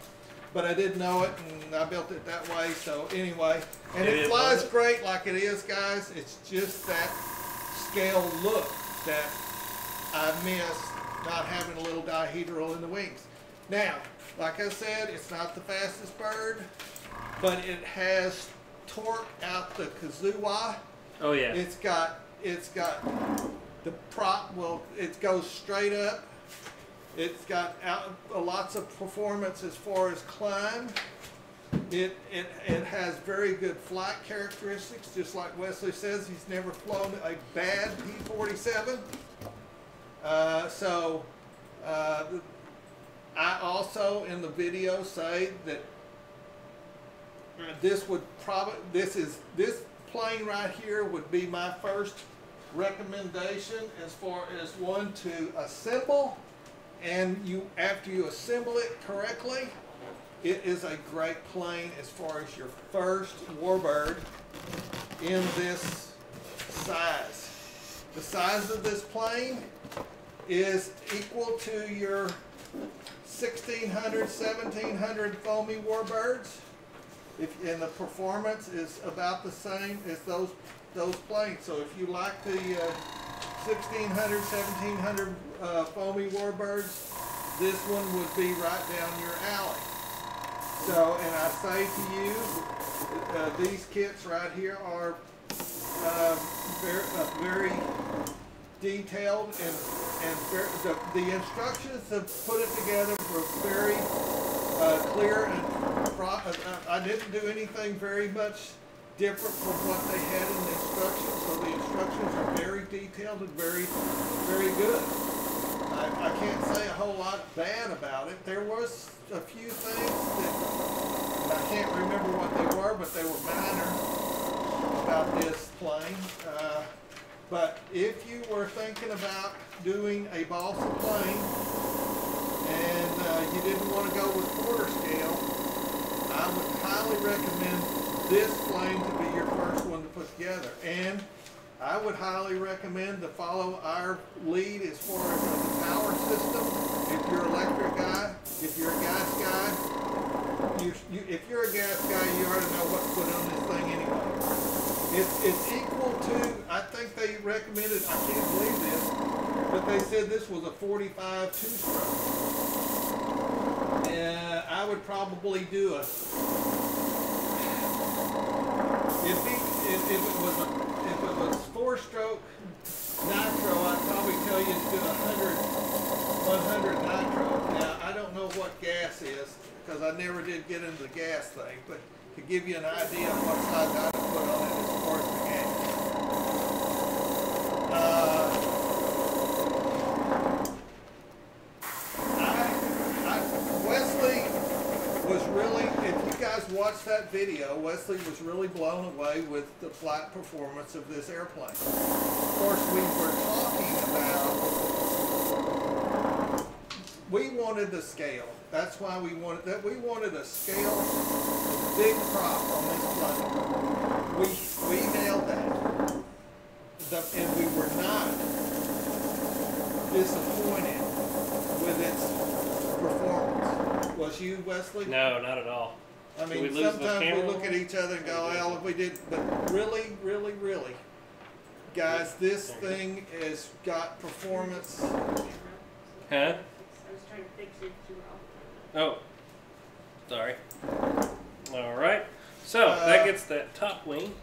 But I didn't know it, and I built it that way. So anyway, and It it, flies great like it is, guys. It's just that scale look that I miss not having a little dihedral in the wings. Now, like I said, it's not the fastest bird, but it has torque out the kazoo Oh yeah. It's got it's got the prop will it goes straight up. It's got out, uh, lots of performance as far as climb. It, it it has very good flight characteristics, just like Wesley says. He's never flown a bad P-47. Uh, so uh, I also in the video say that this would probably this is this plane right here would be my first recommendation as far as one to assemble. And you after you assemble it correctly it is a great plane as far as your first warbird in this size. The size of this plane is equal to your 1600, 1700 foamy warbirds. If, and the performance is about the same as those, those planes. So if you like the uh, 1600, 1700 uh, foamy warbirds, this one would be right down your alley. So, and I say to you, uh, these kits right here are uh, very, uh, very detailed and and the, the instructions to put it together were very uh, clear and pro uh, I didn't do anything very much different from what they had in the instructions. So the instructions are very detailed and very very good. I, I can't say a whole lot bad about it. There was a few things that I can't remember what they were, but they were minor about this plane. Uh, but if you were thinking about doing a balsa plane and uh, you didn't want to go with quarter scale, I would highly recommend this plane to be your first one to put together. And I would highly recommend to follow our lead as far as the power system. If you're an electric guy, if you're a gas guy, you, you, if you're a gas guy, you already know what to put on this thing anyway. It's, it's equal to, I think they recommended, I can't believe this, but they said this was a 45 two-stroke. And I would probably do a, if, he, if, if it was a, if it was four-stroke nitro, I'd probably tell you to do a 100, 100 nitro. Now, I don't know what gas is, because I never did get into the gas thing, but to give you an idea of what size I'd put on it as far as the gas. Watched that video, Wesley was really blown away with the flight performance of this airplane. Of course, we were talking about, we wanted the scale. That's why we wanted that. We wanted a scale, big prop on this plane. We the, and we were not disappointed with its performance. Was you, Wesley? No, not at all. I mean, we sometimes we look at each other and go, "Well, if we did," but really, really, really, guys, this thing has got performance. Huh? I was trying to fix it too well. Oh, sorry. All right. So that Uh, gets that top wing.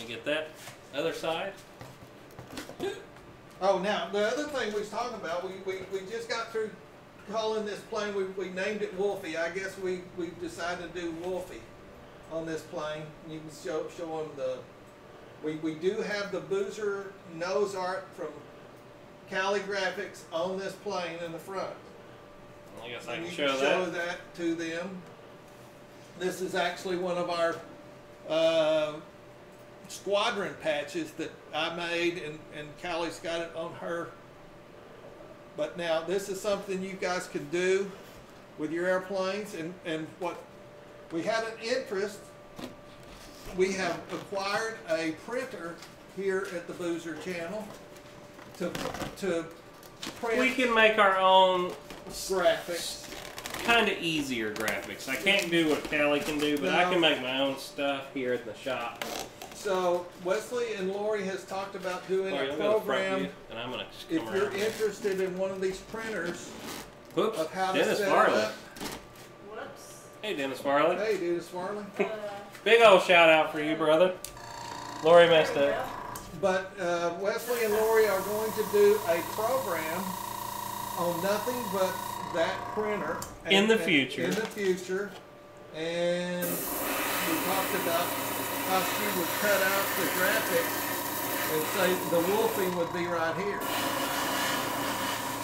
Me get that other side. Oh, now the other thing we was talking about, we, we, we just got through calling this plane. We, we named it Wolfie. I guess we we decided to do Wolfie on this plane. You can show show them the. We we do have the Boozer nose art from Callie Graphics on this plane in the front. I guess I can you show can show that. that to them. This is actually one of our uh, squadron patches that I made, and, and Callie's got it on her. But now this is something you guys can do with your airplanes, and, and what we had an interest. We have acquired a printer here at the Boozer Channel to to print We can make our own graphics. Kind of easier graphics. I can't do what Callie can do, but I can make my own stuff here at the shop. So Wesley and Lori has talked about doing Sorry, a I'm gonna front program. view, and I'm gonna just If come you're here. interested in one of these printers Whoops, of how to Dennis set Farley. it up, Whoops. Hey, Dennis Farley. hey, Dennis Farley. Uh, Big old shout out for you, brother. Lori messed up. But uh, Wesley and Lori are going to do a program on nothing but that printer In the future. In the future, and we talked about how she would cut out the graphics and say the wolfing would be right here.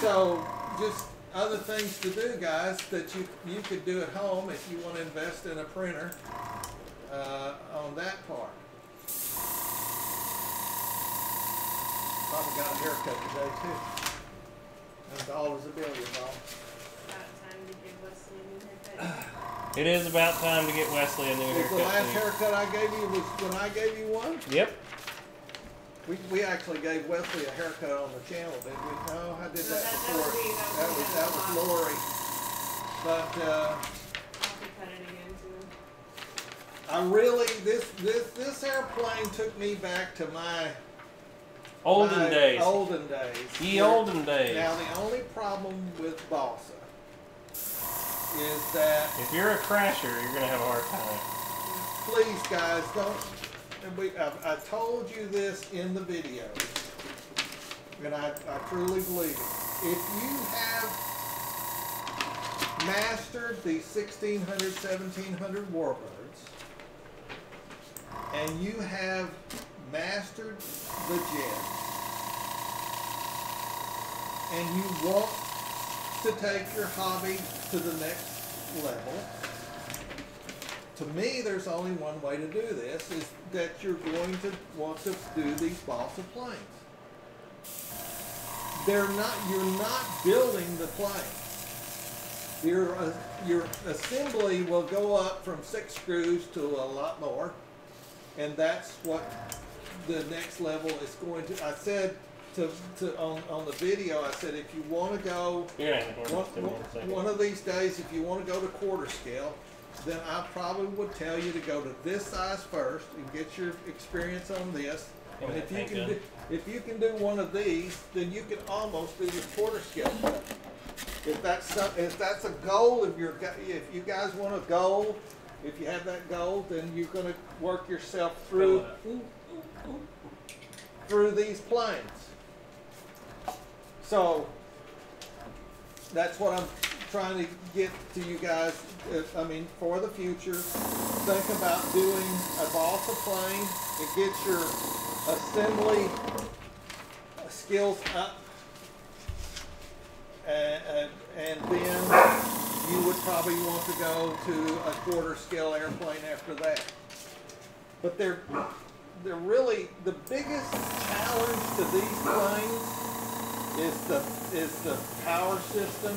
So just other things to do, guys, that you you could do at home if you want to invest in a printer uh, on that part. Probably got a haircut today too. And dollars a bill, you know. About time to give Wesley a new haircut. It is about time to get Wesley a new haircut. the last too. haircut I gave you was when I gave you one? Yep. We, we actually gave Wesley a haircut on the channel, didn't we? No, I did No, that that- that before. was me, that That was was, that that was was Lori. But, uh, I'll have to again too. I really, this, this, this airplane took me back to my. Olden my days. Olden days. Ye olden days. Now, the only problem with balsa is that If you're a crasher, you're gonna have a hard time. please guys don't and we I, I told you this in the video and I, I truly believe it if you have mastered the 1600 1700 warbirds and you have mastered the jet and you want to take your hobby to the next level to me, there's only one way to do this, is that you're going to want to do these balsa planes. They're not, you're not building the plane. Your, uh, your assembly will go up from six screws to a lot more, and that's what the next level is going to, I said to, to, on, on the video, I said, if you wanna go You're gonna have to one, go in a second. one of these days, if you want to go to quarter scale, then I probably would tell you to go to this size first and get your experience on this. Yeah, And if you can do, if you can do one of these, then you can almost do the quarter scale. If that's some, if that's a goal, if you're, if you guys want a goal, if you have that goal, then you're gonna work yourself through, through these planes. So, that's what I'm trying to get to you guys, if, I mean, for the future. Think about doing a balsa plane and get your assembly skills up. And, and, and then you would probably want to go to a quarter scale airplane after that. But they're, they're really, the biggest challenge to these planes is the, is the power system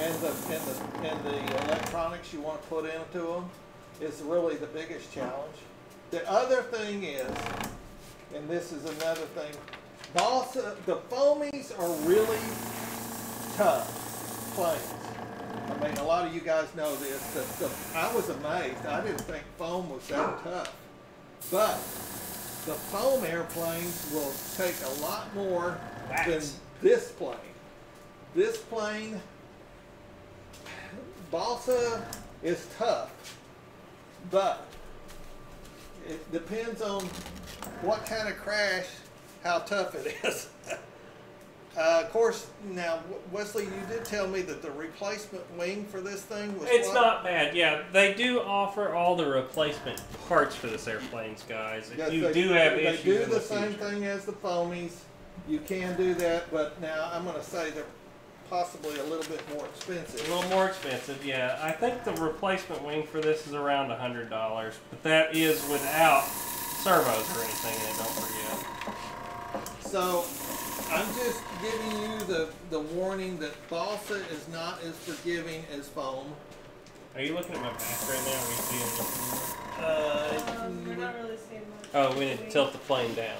and the, and the, and the electronics you want to put into them is really the biggest challenge. The other thing is, and this is another thing, balsa, uh, the foamies are really tough planes. I mean, a lot of you guys know this. The, the, I was amazed. I didn't think foam was that tough. But the foam airplanes will take a lot more than this plane. This plane, balsa is tough, but it depends on what kind of crash, how tough it is. Uh, of course, now Wesley, you did tell me that the replacement wing for this thing was. It's what? not bad. Yeah, they do offer all the replacement parts for this airplanes, guys. If Yes, you they- do have they issues do in the, the same future. thing as the foamies. You can do that, but now I'm going to say they're possibly a little bit more expensive. A little more expensive, yeah. I think the replacement wing for this is around a hundred dollars, but that is without servos or anything in it. Don't forget. So I'm just giving you the, the warning that balsa is not as forgiving as foam. Are you looking at my back right now? Are you seeing? Uh, Um, we're not really seeing much. Oh, we need to tilt the plane down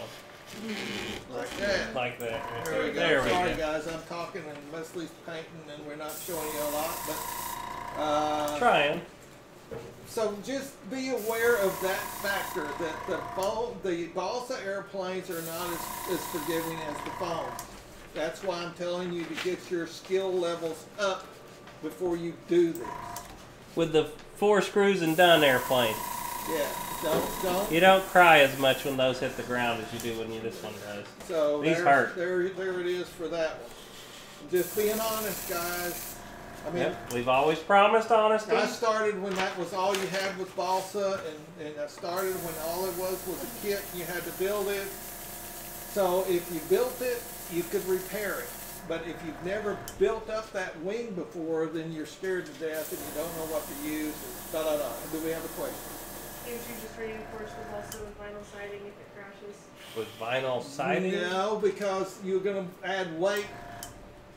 like that. like that. Right There we go. There we Sorry go. guys, I'm talking and Wesley's painting and we're not showing you a lot, but uh, Trying. So just be aware of that factor that the the balsa airplanes are not as, as forgiving as the foam. That's why I'm telling you to get your skill levels up before you do this. With the four screws and done airplane, Yeah, don't don't. you don't cry as much when those hit the ground as you do when you this one does. So These there, hurt. there, there it is for that one. Just being honest, guys. I mean, Yep. We've always promised honesty. I started when that was all you had was balsa, and, and I started when all it was was a kit, and you had to build it. So if you built it, you could repair it. But if you've never built up that wing before, then you're scared to death and you don't know what to use. Da da da. Do we have a question? Can't you just reinforce the balsa with vinyl siding if it crashes? With vinyl siding. No, because you're going to add weight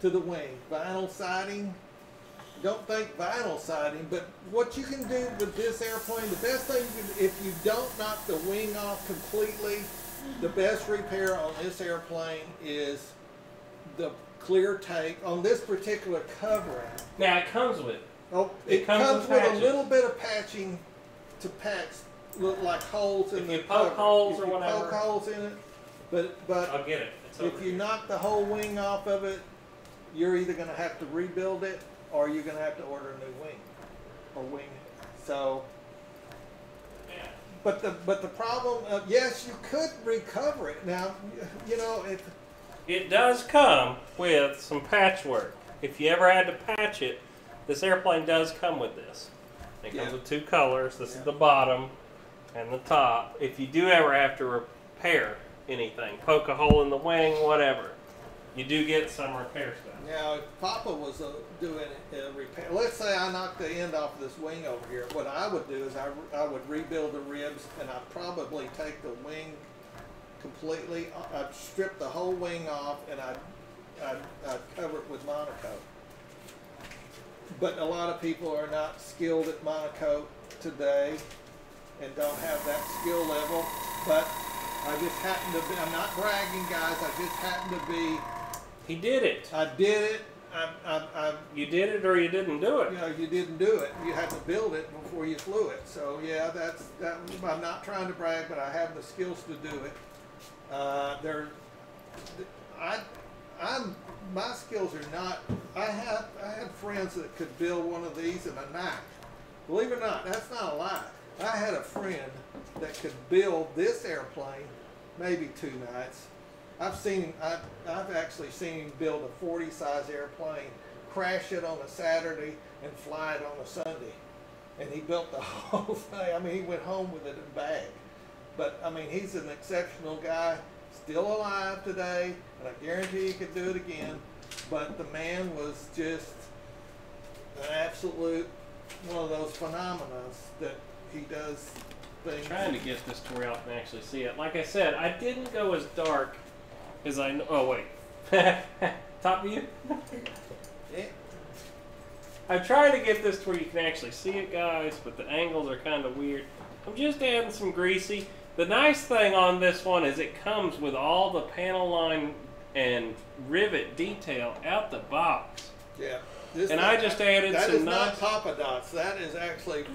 to the wing. Vinyl siding. Don't think vinyl siding, but what you can do with this airplane, the best thing you can, if you don't knock the wing off completely, the best repair on this airplane is the clear tape on this particular covering. Now it comes with. Oh, It it, comes comes, with with, a little bit of patching to patch look like holes in If the you poke cover. holes if or you whatever. poke holes in it, but but I'll get it. It's if you here. knock the whole wing off of it, you're either going to have to rebuild it or you're going to have to order a new wing or wing. So, but the but the problem, uh, yes, you could recover it. Now, you know, if It does come with some patchwork. If you ever had to patch it, this airplane does come with this. It comes Yeah. with two colors. This Yeah. is the bottom and the top. If you do ever have to repair anything, poke a hole in the wing, whatever, you do get some repair stuff. Now if Papa was uh, doing a repair, let's say I knocked the end off of this wing over here, what I would do is I, I would rebuild the ribs and I'd probably take the wing completely. uh, I'd strip the whole wing off and I'd I'd, I'd cover it with MonoKote. But a lot of people are not skilled at MonoKote today and don't have that skill level. But I just happen to be, I'm not bragging, guys, I just happen to be, He did it. I did it. I, I, I, You did it or you didn't do it. you know, you didn't do it. You had to build it before you flew it. So yeah, that's that. I'm not trying to brag, but I have the skills to do it. Uh, there, I, I'm my skills are not. I have I had friends that could build one of these in a night. Believe it or not, that's not a lie. I had a friend that could build this airplane maybe two nights. I've seen I've, I've actually seen him build a 40 size airplane, crash it on a Saturday and fly it on a Sunday. And he built the whole thing. I mean, he went home with it in a bag. But I mean, he's an exceptional guy, still alive today, and I guarantee he could do it again. But the man was just an absolute one of those phenomena that he does things. trying to get this to where y'all can actually see it. Like I said, I didn't go as dark as I. kn- Oh wait, top view. Yeah. I'm trying to get this to where you can actually see it, guys, but the angles are kind of weird. I'm just adding some greasy. The nice thing on this one is it comes with all the panel line and rivet detail out the box Yeah. This And I just added that some is not nice- Papa Dots. That is actually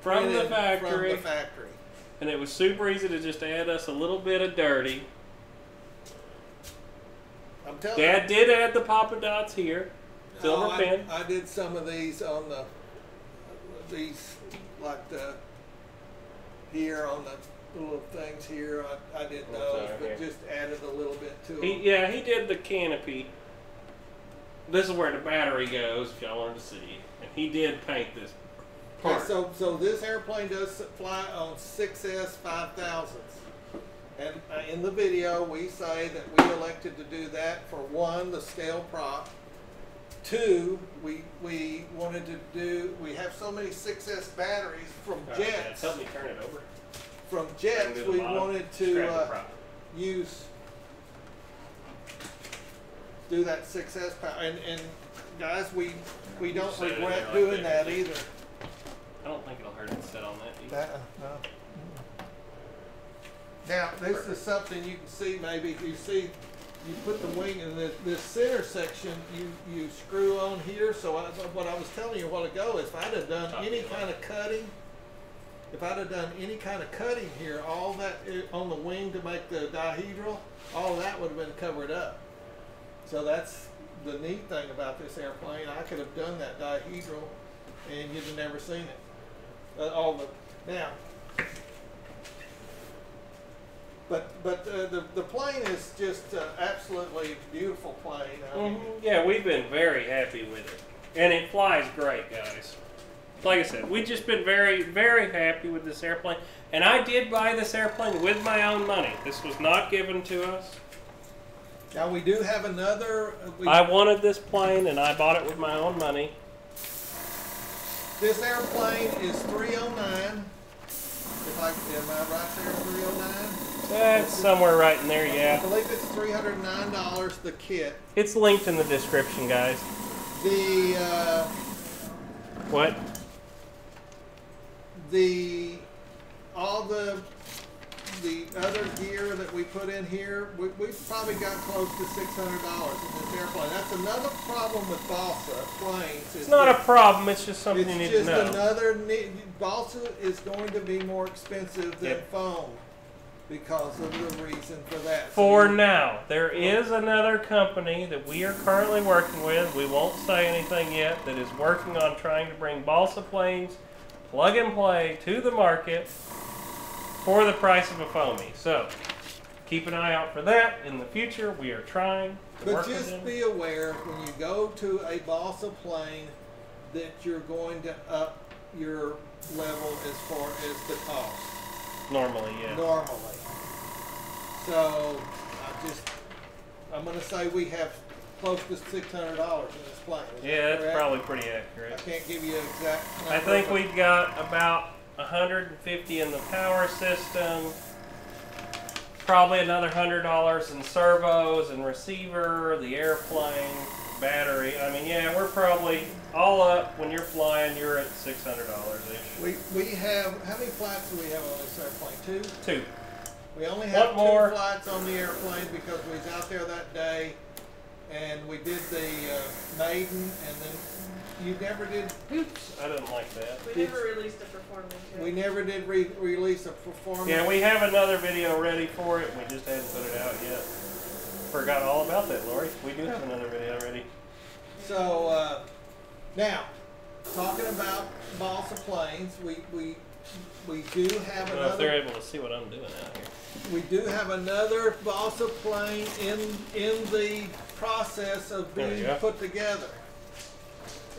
from the factory. From the factory. and it was super easy to just add us a little bit of dirty. I'm telling Dad did add the Papa Dots here, silver Oh, I, pin. I did some of these on the these like the here on the little things here. I, I did What's those, but just added a little bit to He, them. yeah, he did the canopy. This is where the battery goes, if y'all wanted to see. And he did paint this Okay, part. so so this airplane does fly on 6S 5000s. And uh, in the video, we say that we elected to do that for one, the scale prop. Two, we we wanted to do. We have so many 6S batteries from All right, Dad, jets. help me turn it over. From jets, we bottom. wanted to uh, use do that 6S power. And and guys, we we don't set it in regret there like doing that. that either. I don't think it'll hurt to sit on that. either. That, no. Now, this is something you can see maybe if you see, you put the wing in the, this center section, you, you screw on here. So I, what I was telling you a while ago is if I'd have done any kind of cutting, if I'd have done any kind of cutting here, all that on the wing to make the dihedral, all that would have been covered up. So that's the neat thing about this airplane. I could have done that dihedral and you'd have never seen it. Uh, all the now. But but uh, the the plane is just uh, absolutely beautiful plane. I mean, Mhm. Yeah, we've been very happy with it. And it flies great, guys. Like I said, we've just been very, very happy with this airplane. And I did buy this airplane with my own money. This was not given to us. Now we do have another. uh, We, I wanted this plane and I bought it with my own money. this airplane is 309. If I am I right there, 309. That's somewhere right in there, yeah. I believe it's 309 dollars the kit. It's linked in the description, guys. The uh, What? the all the the other gear that we put in here, we, we probably got close to six hundred dollars in this airplane. That's another problem with balsa planes. It's not a problem. It's just something you It's need to know. It's just another balsa is going to be more expensive than Yep. foam because of the reason for that. For now, there is another company that we are currently working with. We won't say anything yet. That is working on trying to bring balsa planes, plug and play, to the market for the price of a foamy. So keep an eye out for that in the future. We are trying to But work with just be aware when you go to a balsa plane that you're going to up your level as far as the cost Normally, yeah. normally. So I just I'm gonna say we have close to six hundred dollars in this plane. Is that Yeah, that's probably pretty accurate. I can't give you an exact. I think we've got about 150 in the power system. Probably another hundred dollars in servos and receiver, the airplane, battery. I mean, yeah, we're probably all up. When you're flying, you're at six hundred dollars ish. We, we have, how many flights do we have on this airplane? Two? Two. We only have One more. two flights on the airplane because we was out there that day and we did the uh, maiden and then you never did, Oops, I didn't like that. We Did- never released a performance yet. we never did re- release a performance. Yeah, we have another video ready for it. We just hadn't put it out yet. Forgot all about that, Lori. We do have another video ready. So, uh, now, talking about balsa planes, we, we, we do have know if they're another, able to see what I'm doing out here. we do have another balsa plane in, in the process of being put together.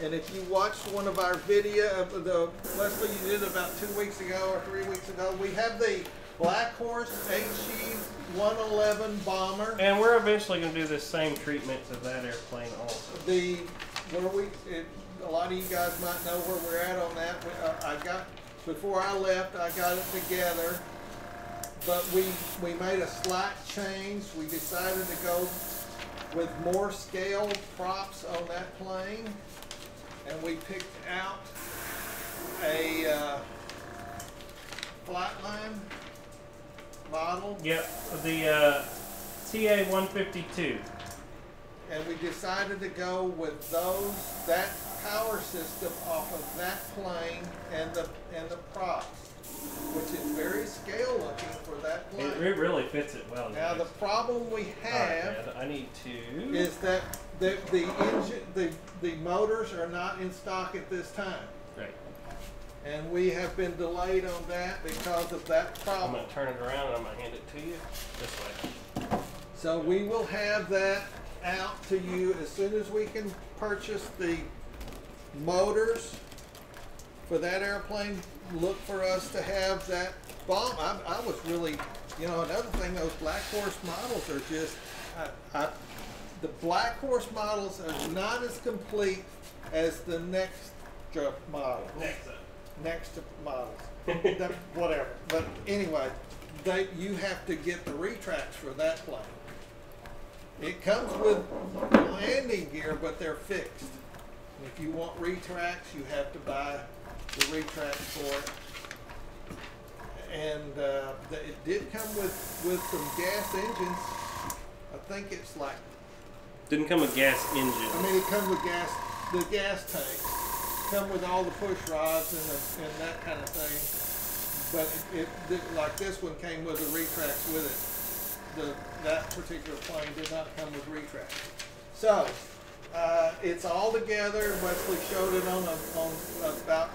And if you watched one of our video, of the, Leslie, you did about two weeks ago or three weeks ago, we have the Black Horse HE one eleven bomber. And we're eventually going to do this same treatment to that airplane also. the where we it, a lot of you guys might know where we're at on that. We, uh, I got before I left, I got it together, but we we made a slight change. We decided to go with more scale props on that plane, and we picked out a uh, FlightLine model. Yep, the uh, TA 152. and we decided to go with those that power system off of that plane and the and the props, which is very scale looking for that plane. it really fits it well. now the problem we right, have man, I need to. is that the the engine the the motors are not in stock at this time, Right. And we have been delayed on that because of that problem. I'm gonna turn it around and I'm gonna hand it to you this way. So we will have that out to you as soon as we can purchase the motors for that airplane. Look for us to have that bomb. I, I was really, you know, another thing, those Black Horse models are just, I, I, the Black Horse models are not as complete as the Nexa model Next. Next to models. That- whatever. But anyway, they you have to get the retracts for that plane. It comes with landing gear, but they're fixed. If you want retracts, you have to buy the retracts for it. And uh, the, it did come with with some gas engines. I think it's like Didn't come with gas engine. I mean, it comes with gas, the gas tanks, come with all the push rods and, the, and that kind of thing. But it, it, like this one came with the retracts with it. The, that particular plane did not come with retracts. So, uh, it's all together. Wesley showed it on a, on about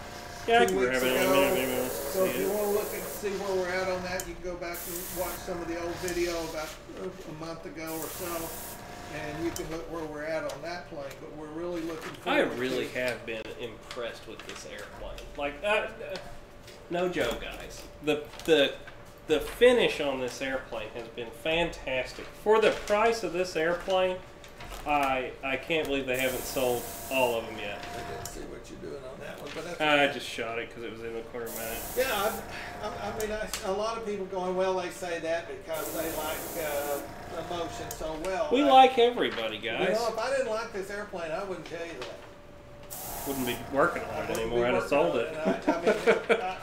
yeah, two weeks grab it in a ago. minute. So if you it. want to look and see where we're at on that, you can go back and watch some of the old video about a month ago or so, and you can look where we're at on that plane. But we're really looking I really to, have been impressed with this airplane. Like, uh, uh, no joke, guys. The the the finish on this airplane has been fantastic. For the price of this airplane, I I can't believe they haven't sold all of them yet. I didn't see what you're doing on that one, but that's. I okay. just shot it because it was in the corner of my eye. Yeah, I, I, I mean, I, a lot of people going, well, they say that because they like uh, emotion so well. We I- like everybody, guys. You know, if I didn't like this airplane, I wouldn't tell you that. Wouldn't be working on it anymore. I'd have sold on it. I, mean,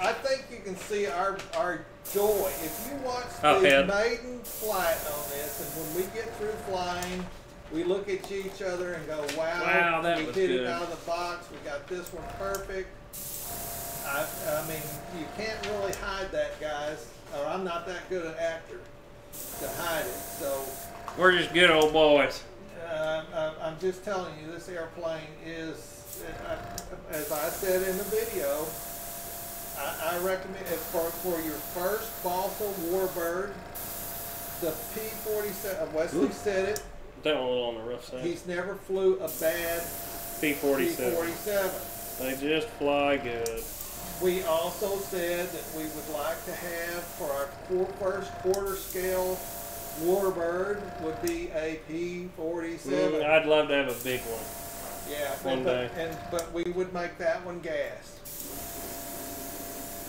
I, think you can see our our joy. If you watch Up the maiden flight on this, and when we get through flying, we look at each other and go, "Wow, Wow, that we hit good." it out of the box. We got this one perfect." I, I mean, you can't really hide that, guys. Or I'm not that good an actor to hide it. So We're just good old boys. uh, I- I'm just telling you, this airplane is, uh, as I said in the video, I, I recommend it for, for your first Balsa Warbird, the P-47, Wesley Ooh. said it, That one a little on the rough side. he's never flew a bad P-47. P-47. They just fly good. We also said that we would like to have, for our first quarter scale Warbird, would be a P-47. Mm, I'd love to have a big one. Yeah, One but, day. and but we would make that one gas.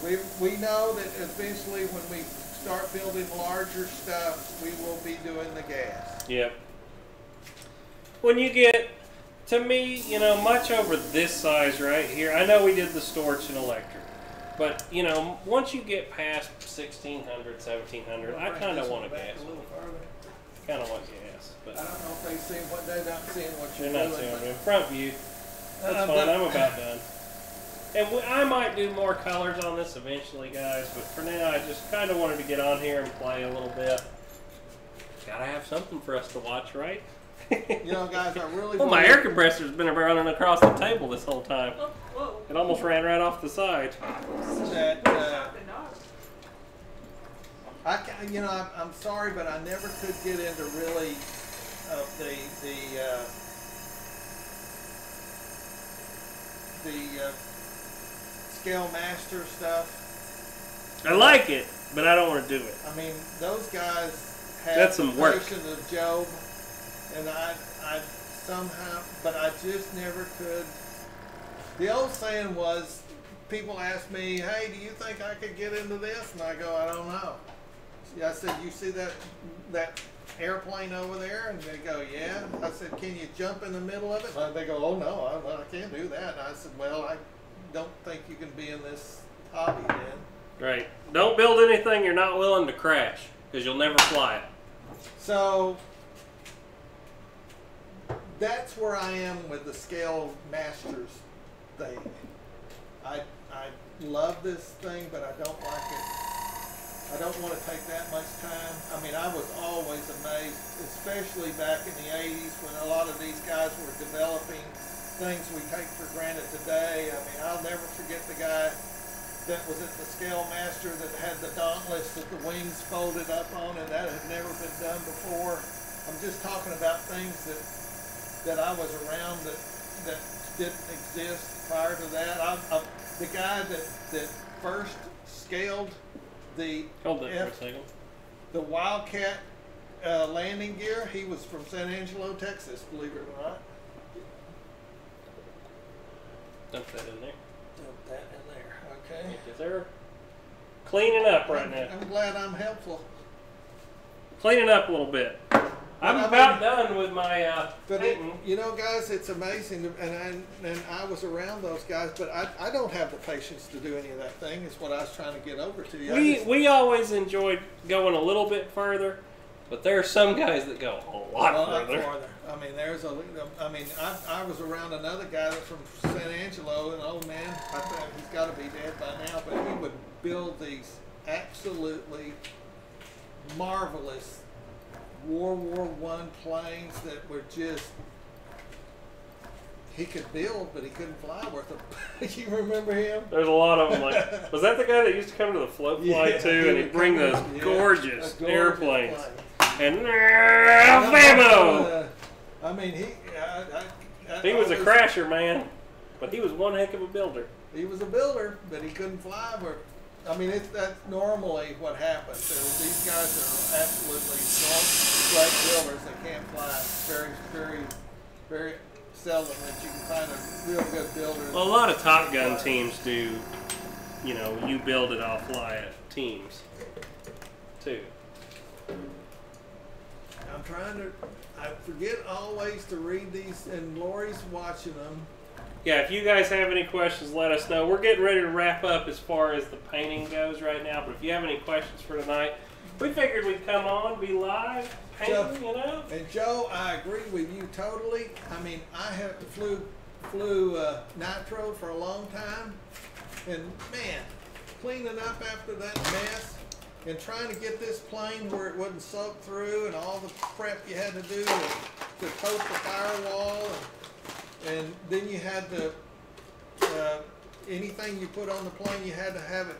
We we know that eventually when we start building larger stuff, we will be doing the gas. Yep. When you get, to me, you know, much over this size right here, I know we did the Storch and electric, but, you know, once you get past 1600, 1700, I kind of want to Back gas a little further. kind of want gas, but I don't know if they see what they're not seeing what they're you're not doing. seeing me. Front view, but- that's Uh, fine. I'm about done. And we, I might do more colors on this eventually, guys, but for now, I just kind of wanted to get on here and play a little bit. Gotta have something for us to watch, right? You know, guys, I really. Well, my air compressor's been running across the table this whole time. It almost ran right off the side. that uh, Shot the dog. I ca you know, I'm, I'm sorry, but I never could get into really of the the uh, the uh, scale master stuff. I like it, but I don't want to do it. I mean, those guys have That's some work. of Job, and I, I somehow, but I just never could. The old saying was, people ask me, "Hey, do you think I could get into this?" And I go, "I don't know." I said, "You see that that airplane over there?" And they go, "Yeah." I said, "Can you jump in the middle of it?" And they go, "Oh no, I, I can't do that." And I said, "Well, I don't think you can be in this hobby then." Right. Don't build anything you're not willing to crash, because you'll never fly it. So that's where I am with the scale masters thing. I I love this thing, but I don't like it. I don't want to take that much time. I mean, I was always amazed, especially back in the 80s when a lot of these guys were developing things we take for granted today. I mean, I'll never forget the guy that was at the Scale Master that had the dauntless that the wings folded up on, and that had never been done before. I'm just talking about things that that I was around that that didn't exist prior to that. I, I, the guy that that first scaled the Hold that F- for a second. the Wildcat uh, landing gear, he was from San Angelo, Texas. Believe it or not. Dump that in there. Dump that in there. Okay. Thank you, sir. Cleaning up right I'm, now. I'm glad I'm helpful. Cleaning up a little bit. I'm I about mean- done with my uh, But it, you know, guys, it's amazing, and I, and I was around those guys, but I, I don't have the patience to do any of that thing. Is what I was trying to get over to you. We just- we always enjoyed going a little bit further, but there are some guys that go a lot a lot further. farther. I mean, there's a. I mean, I, I was around another guy that's from San Angelo, an old man. I think he's got to be dead by now, but he would build these absolutely marvelous World War One planes that were just. He could build, but he couldn't fly worth a. you remember him? There's a lot of them. Like, was that the guy that used to come to the float flight Yeah, too, he and he'd bring those yeah, gorgeous, gorgeous airplanes plane. and Famo. uh, I mean, he. I, I, I He was a crasher, man, but he was one heck of a builder. He was a builder, but he couldn't fly. Where, I mean, it's that's normally what happens. There, these guys are absolutely norm, great builders. They can't fly. Very, very, very seldom that you can find a real good builder. Well, a lot of Top Gun teams do, you know, you build it, I'll fly it teams, too. I'm trying to. I forget always to read these, and Lori's watching them. Yeah, if you guys have any questions, let us know. We're getting ready to wrap up as far as the painting goes right now. But if you have any questions for tonight, we figured we'd come on, be live, painting, you know. And Joe, I agree with you totally. I mean, I have flew flew uh, nitro for a long time, and man, cleaning up after that mess and trying to get this plane where it wouldn't soak through, and all the prep you had to do to, to coat the firewall, and, and then you had to uh, anything you put on the plane, you had to have it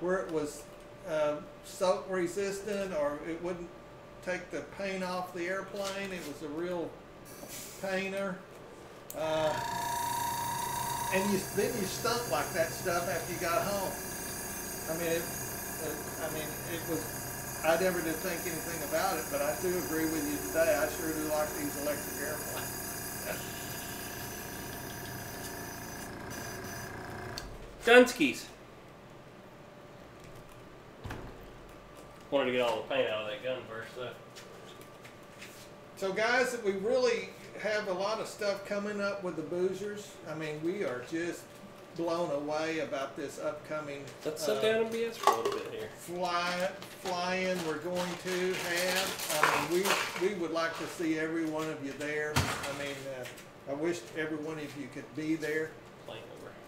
where it was uh, soak resistant or it wouldn't take the paint off the airplane. It was a real painter. Uh, and you, then you stunk like that stuff after you got home. I mean, it, it, I mean, it was. I never did think anything about it, but I do agree with you today. I sure do like these electric airplanes. Dunskies. Wanted to get all the paint out of that gun first, though. So, guys, we really have a lot of stuff coming up with the Boozers. I mean, we are just blown away about this upcoming Let's uh, sit down and BS for a little bit here. fly flying we're going to have. I mean, we we would like to see every one of you there. I mean, uh, I wish every one of you could be there.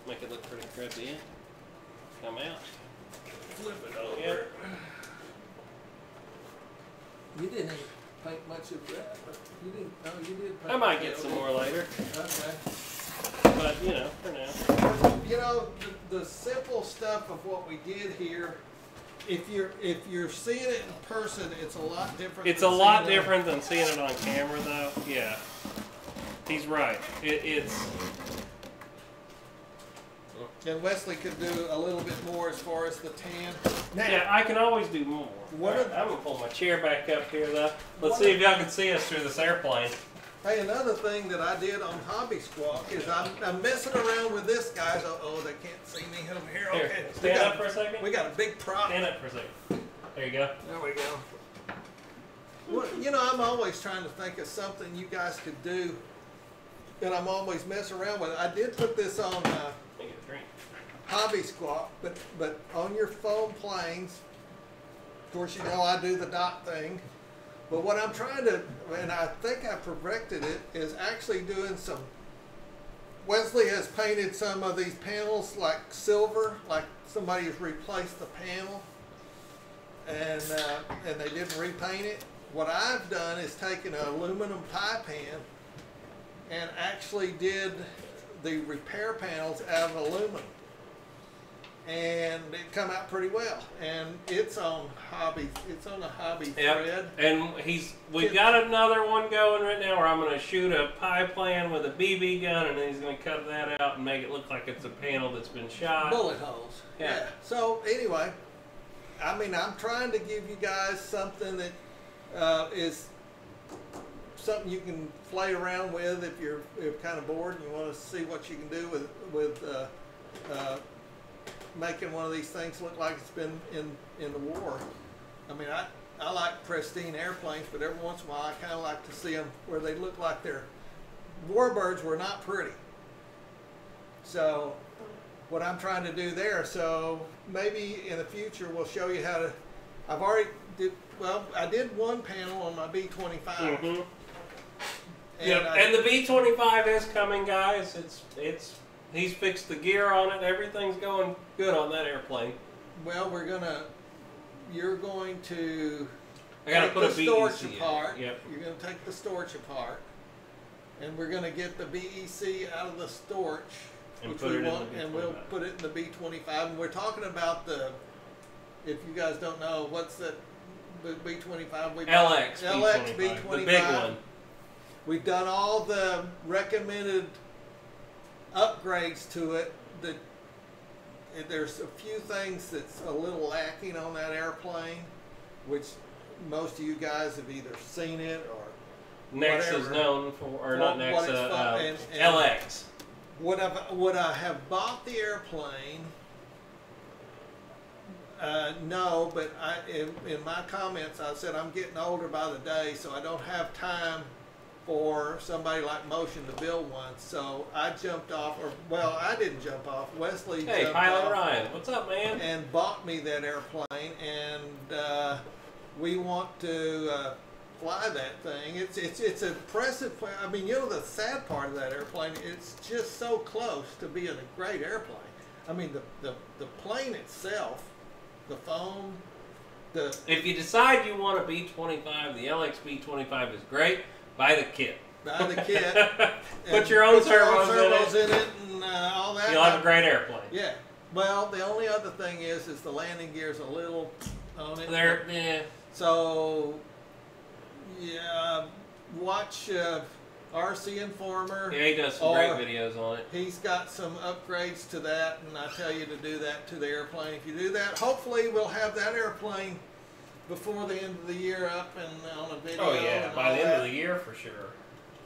Plane over. Make it look pretty good at the end. Come out. Flip it over. You didn't paint much of that, but you didn't. Oh, you did. Paint I might get some more later, Okay. but you know, for now. You know, the, the simple stuff of what we did here. If you're if you're seeing it in person, it's a lot different. It's a lot seeing it- different than seeing it on camera, though. Yeah, he's right. It, it's And Wesley could do a little bit more as far as the tan. Now, yeah. I can always do more. What Alright, are- I'm gonna pull my chair back up here, though. Let's see if y'all can see us through this airplane. hey, another thing that I did on Hobby Squawk is I'm, I'm messing around with this guy. Oh, oh, they can't see me over here. Here, Okay, we stand got, up for a second. we got a big prop. Stand up for a second. There you go. There we go. Well, you know, I'm always trying to think of something you guys could do, and I'm always messing around with it. I did put this on uh, Make it a drink. Hobby Squawk, but but on your foam planes. Of course, you know I do the dot thing, but what I'm trying to, and I think I perfected it, is actually doing some. Wesley has painted some of these panels like silver, like somebody has replaced the panel, and uh, and they didn't repaint it. What I've done is taken an aluminum pie pan and actually did the repair panels out of aluminum and it come out pretty well. And it's on hobby. It's on a hobby Yep. thread. And he's we've got another one going right now where I'm gonna shoot a pie plan with a BB gun and he's gonna cut that out and make it look like it's a panel that's been shot. Bullet holes. Yeah. So anyway, I mean, I'm trying to give you guys something that uh, is something you can play around with if you're, if kind of bored and you want to see what you can do with with uh, uh, making one of these things look like it's been in in the war. I mean, I I like pristine airplanes, but every once in a while I kind of like to see them where they look like they're warbirds were not pretty. So what I'm trying to do there. So maybe in the future we'll show you how to. I've already did well. I did one panel on my B25, Mm-hmm. and, Yep. I, And the B25 is coming, guys. It's it's he's fixed the gear on it. Everything's going good on that airplane. well, we're gonna. You're going to I gotta take put a the BEC storage in apart. Yep. You're gonna take the storage apart, and we're gonna get the BEC out of the storage, And which put we it in the want, and we'll put it in the B25. And we're talking about the. If you guys don't know, what's that? B- B25. We LX LX B25, the big one. We've done all the recommended upgrades to it. That there's a few things that's a little lacking on that airplane, which most of you guys have either seen it or Nex is known for, or What- not Nex, what it's for- uh, and- and- LX. would I would I have bought the airplane? Uh, no, but I in, in my comments I said I'm getting older by the day, so I don't have time for somebody like Motion to build one. So I jumped off, or well, I didn't jump off. Wesley Hey, jumped Pilot off Ryan, what's up, man? and bought me that airplane, and uh, we want to uh, fly that thing. It's it's it's impressive. I mean, you know, the sad part of that airplane, it's just so close to being a great airplane. I mean, the the, the plane itself, the foam, the If you decide you want a B25, the LX B25 is great. Buy the kit. buy the kit, Put your own put your servos, servos in it. in it, and uh, all that. You'll have a great airplane. Yeah. Well, the only other thing is, is the landing gear's a little on it. There, yeah. So, yeah, watch uh, RC Informer. Yeah, he does some great videos on it. He's got some upgrades to that, and I tell you to do that to the airplane. If you do that, hopefully we'll have that airplane before the end of the year up and on a video. Oh yeah, by the end that. of the year for sure.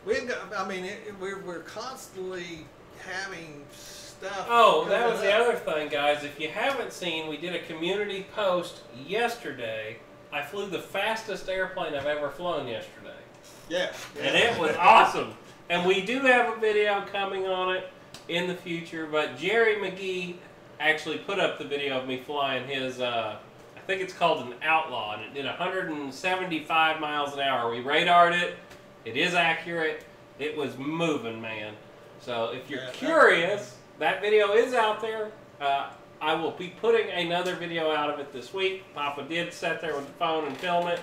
We've got. I mean, it, we're we're constantly having stuff. Oh, that was the other thing, guys. If you haven't seen, we did a community post yesterday. I flew the fastest airplane I've ever flown yesterday. Yeah. and it was awesome. And we do have a video coming on it in the future, but Jerry McGee actually put up the video of me flying his, uh, think it's called an Outlaw, and it did 175 miles an hour. We radared it, it is accurate, it was moving, man. So if you're Yeah, curious, that video is out there. Uh, I will be putting another video out of it this week. Papa did sit there with the phone and film it.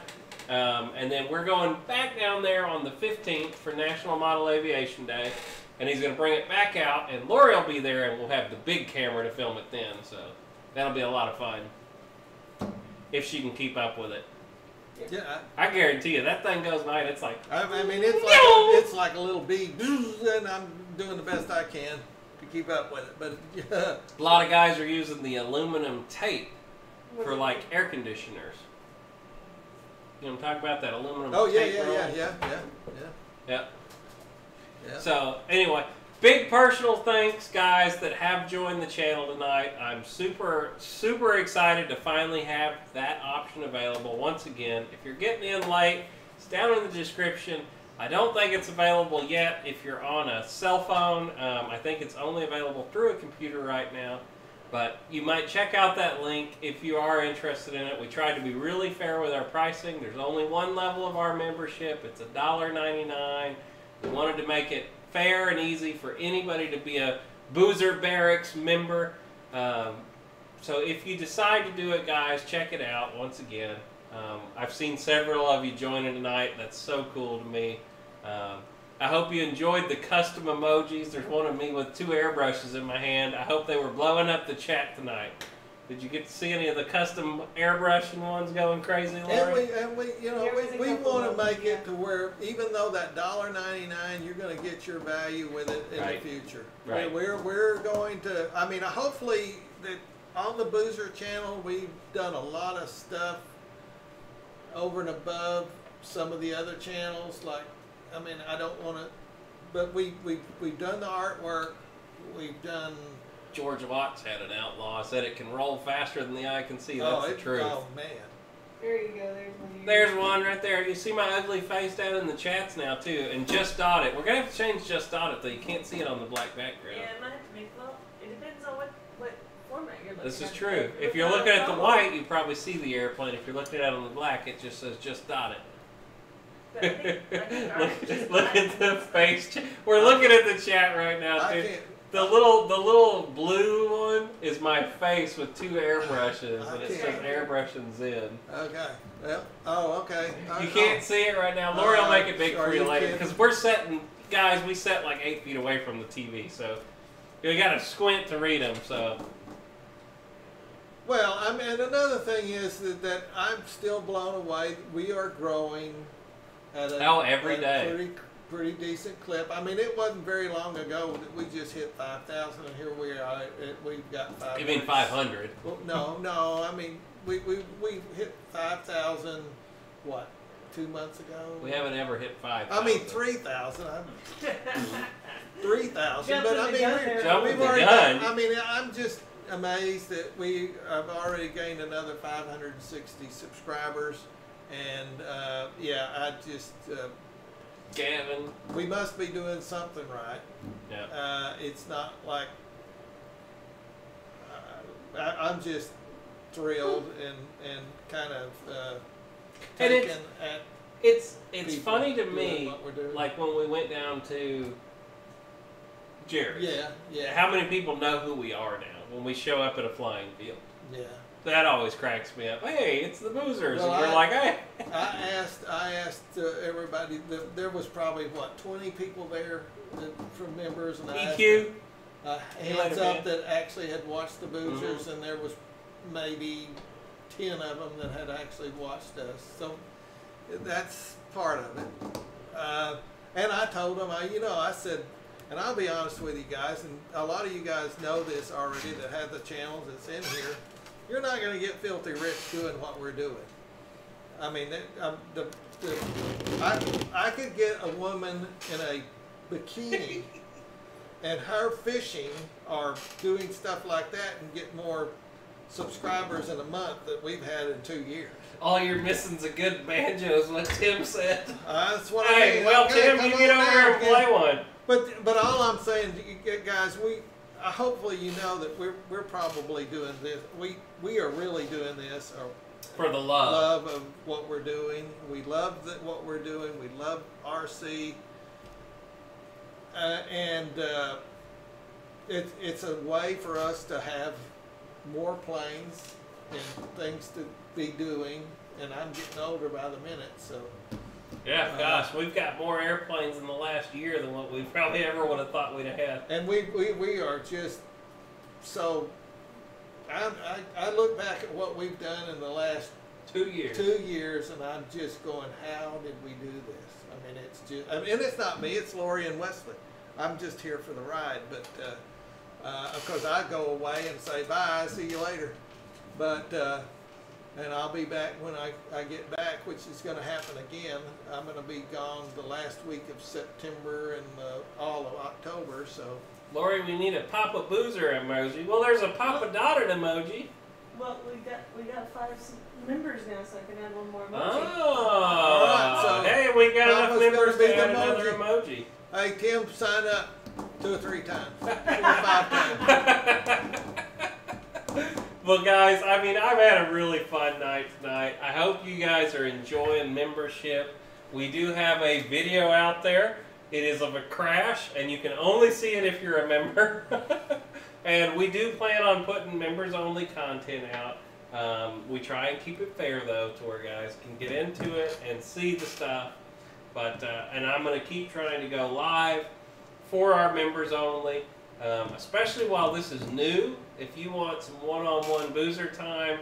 Um, and then we're going back down there on the 15th for National Model Aviation Day. And he's going to bring it back out, and Lori will be there, and we'll have the big camera to film it then. So that'll be a lot of fun. If she can keep up with it. Yeah. I guarantee you, that thing goes night. It's like, I, I mean, it's like a, it's like a little bee, and I'm doing the best I can to keep up with it. But yeah, a lot of guys are using the aluminum tape for like air conditioners. You know I'm talking about? That aluminum oh yeah, tape yeah, yeah, yeah, yeah, Yeah. yeah, yeah. So anyway, big personal thanks, guys, that have joined the channel tonight. I'm super, super excited to finally have that option available once again. If you're getting in late, it's down in the description. I don't think it's available yet if you're on a cell phone. Um, I think it's only available through a computer right now. But you might check out that link if you are interested in it. We tried to be really fair with our pricing. There's only one level of our membership. It's $1.99. We wanted to make it fair and easy for anybody to be a Boozer Barracks member. Um, so if you decide to do it, guys, check it out once again. Um, I've seen several of you joining tonight. That's so cool to me. Um, I hope you enjoyed the custom emojis. There's one of me with two airbrushes in my hand. I hope they were blowing up the chat tonight. Did you get to see any of the custom airbrushing ones going crazy, And we, and we, you know, There we, we want to make yeah. it to where even though that dollar ninety nine, you're going to get your value with it in Right. the future. Right. We're we're going to. I mean, hopefully that on the Boozer channel, we've done a lot of stuff over and above some of the other channels. Like, I mean, I don't want to, but we we we've done the artwork. We've done. George Watts had an outlaw. Said it can roll faster than the eye can see. oh, That's the truth. Oh man. There you go. There's one. of. There's one right there. You see my ugly face down in the chats now too. And just dot it. We're gonna have to change just dot it though. You can't see it on the black background. Yeah, it might have to be well. It depends on what what format you're looking at. This at. is true. If you're looking at the white, you probably see the airplane. If you're looking at it on the black, it just says just dot it. Think, I think ours is look, look at the face. We're looking at the chat right now, I dude. The little, the little blue one is my face with two airbrushes, and it says airbrushing Zen. Okay. Well. Oh, okay. You Oh, can't see it right now. Lori will Uh, make it big for you later because we're setting, guys. We set like eight feet away from the TV, so you got to squint to read them. So Well, I mean, another thing is that, that I'm still blown away. We are growing at a, Oh, every a day. pretty pretty decent clip. I mean, it wasn't very long ago that we just hit five thousand, and here we are. We've got five. you mean five hundred? Well, no, no. I mean, we we we hit five thousand. What? Two months ago. We haven't ever hit five. I mean, three thousand. Three thousand, but I mean, we- there. Jumping we've already. gun. Got, I mean, I'm just amazed that we have already gained another 560 subscribers, and uh, yeah, I just uh, Gavin. we must be doing something right. Yeah. Uh, it's not like uh, I, I'm just thrilled and and kind of uh, And it's- at It's it's funny to me, what we're doing. like when we went down to Jerry. yeah, yeah, How many people know who we are now when we show up at a flying field? yeah. That always cracks me up. Hey, it's the boozers, Well, and we're I- like, hey. I asked I asked uh, everybody. th there was probably what 20 people there that, from members, and I asked uh, hands up that actually had watched the Boozers, Mm-hmm. and there was maybe ten of them that had actually watched us. So that's part of it. Uh, and I told them, I you know, I said, and I'll be honest with you guys, and a lot of you guys know this already that have the channels that's in here. You're not going to get filthy rich doing what we're doing. I mean, um, the, the, I, I could get a woman in a bikini and her fishing or doing stuff like that and get more subscribers in a month that we've had in two years. All you're missing's a good banjo, is what Tim said. Uh, that's what I Hey, mean. well, Okay, Tim, come you get over down, here and play one. But but all I'm saying, to you guys, we uh, hopefully you know that we're we're probably doing this. We we are really doing this or For the love. love of what we're doing. We love that what we're doing. We love RC, uh, and uh, it's it's a way for us to have more planes and things to be doing. And I'm getting older by the minute, so Yeah, Uh, gosh, we've got more airplanes in the last year than what we probably ever would have thought we'd have had. and we we, we are just so. I, I I look back at what we've done in the last Two years. two years, and I'm just going, how did we do this? I mean, it's just, I mean, and it's not me, it's Lori and Wesley. I'm just here for the ride, but, uh, uh, of course, I go away and say, bye, see you later. But, uh, and I'll be back when I, I get back, which is gonna happen again. I'm gonna be gone the last week of September and, uh, all of October, so. Lori, we need a Papa Boozer emoji. Well, there's a Papa Dotted emoji. Well, we got, we got five members now, so I can add one more emoji. Oh, Alright, so hey, we got enough Papa's gonna members be to the add another emoji. Hey, Tim, sign up two or three times, four or five times. Well, guys, I mean, I've had a really fun night tonight. I hope you guys are enjoying membership. We do have a video out there. It is of a crash, and you can only see it if you're a member. and we do plan on putting members only content out. Um, we try and keep it fair, though, to where guys can get into it and see the stuff. But, uh, and I'm going to keep trying to go live for our members only. Um, especially while this is new, if you want some one-on-one boozer time,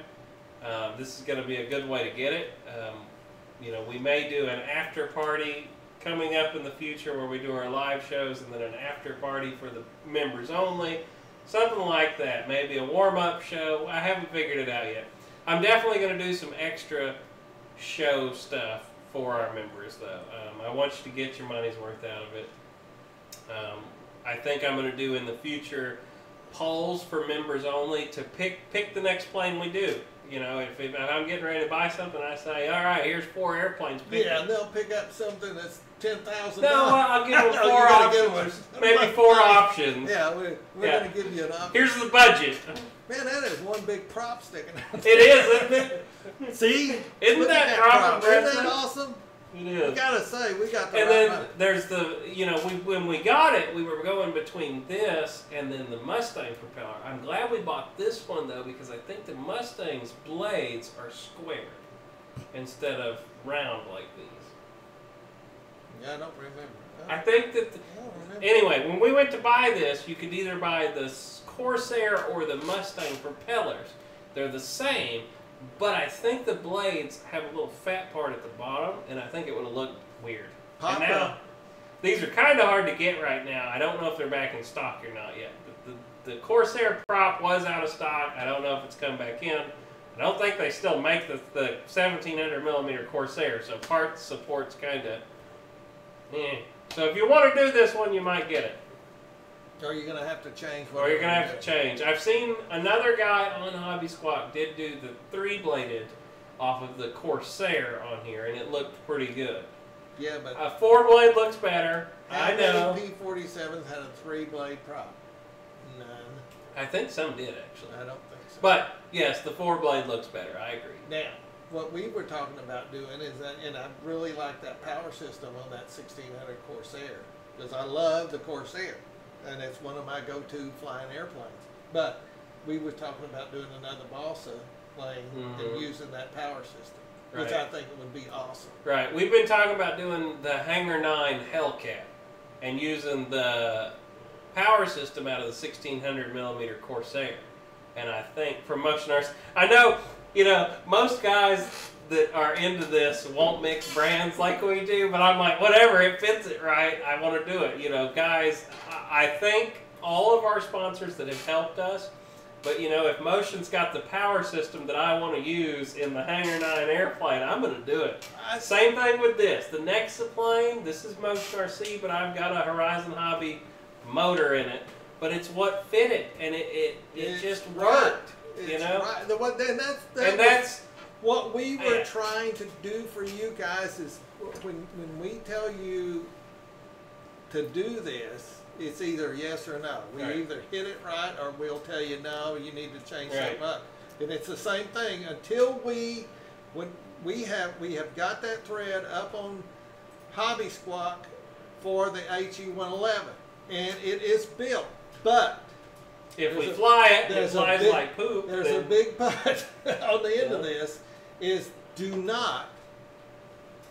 um, this is going to be a good way to get it. Um, you know, we may do an after party coming up in the future where we do our live shows and then an after party for the members only, something like that. Maybe a warm-up show. I haven't figured it out yet. I'm definitely going to do some extra show stuff for our members, though. Um, I want you to get your money's worth out of it. Um, I think I'm going to do in the future polls for members only to pick pick the next plane we do. You know, if, if I'm getting ready to buy something, I say, all right, here's four airplanes. Pick Yeah, and they'll pick up something that's ten thousand No, I'll give them four options. them- Maybe four options. Yeah, we're, we're Yeah. gonna give you an option. Here's the budget. Man, that is one big prop sticking out. It is, isn't it? See? Isn't Look at that prop Isn't that awesome? It We gotta say, we got the And right then money. there's the, you know, we, when we got it, we were going between this and then the Mustang propeller. I'm glad we bought this one though because I think the Mustang's blades are square instead of round like these. Yeah, I don't remember. Uh, I think that, the, I anyway, when we went to buy this, you could either buy the Corsair or the Mustang propellers. They're the same, but I think the blades have a little fat part at the bottom, and I think it would have looked weird. Papa. And now, these are kind of hard to get right now. I don't know if they're back in stock or not yet. The, the, the Corsair prop was out of stock. I don't know if it's come back in. I don't think they still make the, the 1700 millimeter Corsair, so parts support's kind of. Eh. So if you want to do this one, you might get it. Or you're gonna have to change what Or you're gonna have to change. I've seen another guy on Hobby Squawk did do the three bladed off of the Corsair on here, and it looked pretty good. Yeah, but A four blade looks better. I know. many P47s had a three blade prop? None. I think some did actually. I don't think so. But yes, the four blade looks better. I agree. Now, what we were talking about doing is that, and I really like that power system on that 1600 Corsair because I love the Corsair, and it's one of my go-to flying airplanes. But we were talking about doing another balsa plane Mhm. and using that power system, which Right. I think would be awesome. Right. We've been talking about doing the Hangar 9 Hellcat and using the power system out of the 1600 millimeter Corsair. And I think for Motion RC, I know, you know, most guys that are into this won't mix brands like we do, but I'm like, whatever, it fits it right. I want to do it. You know, guys, I thank all of our sponsors that have helped us. But you know, if Motion's got the power system that I want to use in the Hangar 9 airplane, I'm going to do it. Same thing with this. The Nexa plane, this is Motion RC, but I've got a Horizon Hobby motor in it. But it's what fitted, and it it, it just right. worked. it's you know? right. The one, then that's that And was- that's What we were Yeah. trying to do for you guys is when when we tell you to do this, it's either yes or no. We Right. either hit it right or we'll tell you no, you need to change Right. something up. And it's the same thing until we when we have we have got that thread up on Hobby Squawk for the HE one eleven. And it is built. But if we a- fly it, it flies big- like poop. there's a big but on the end of this is do not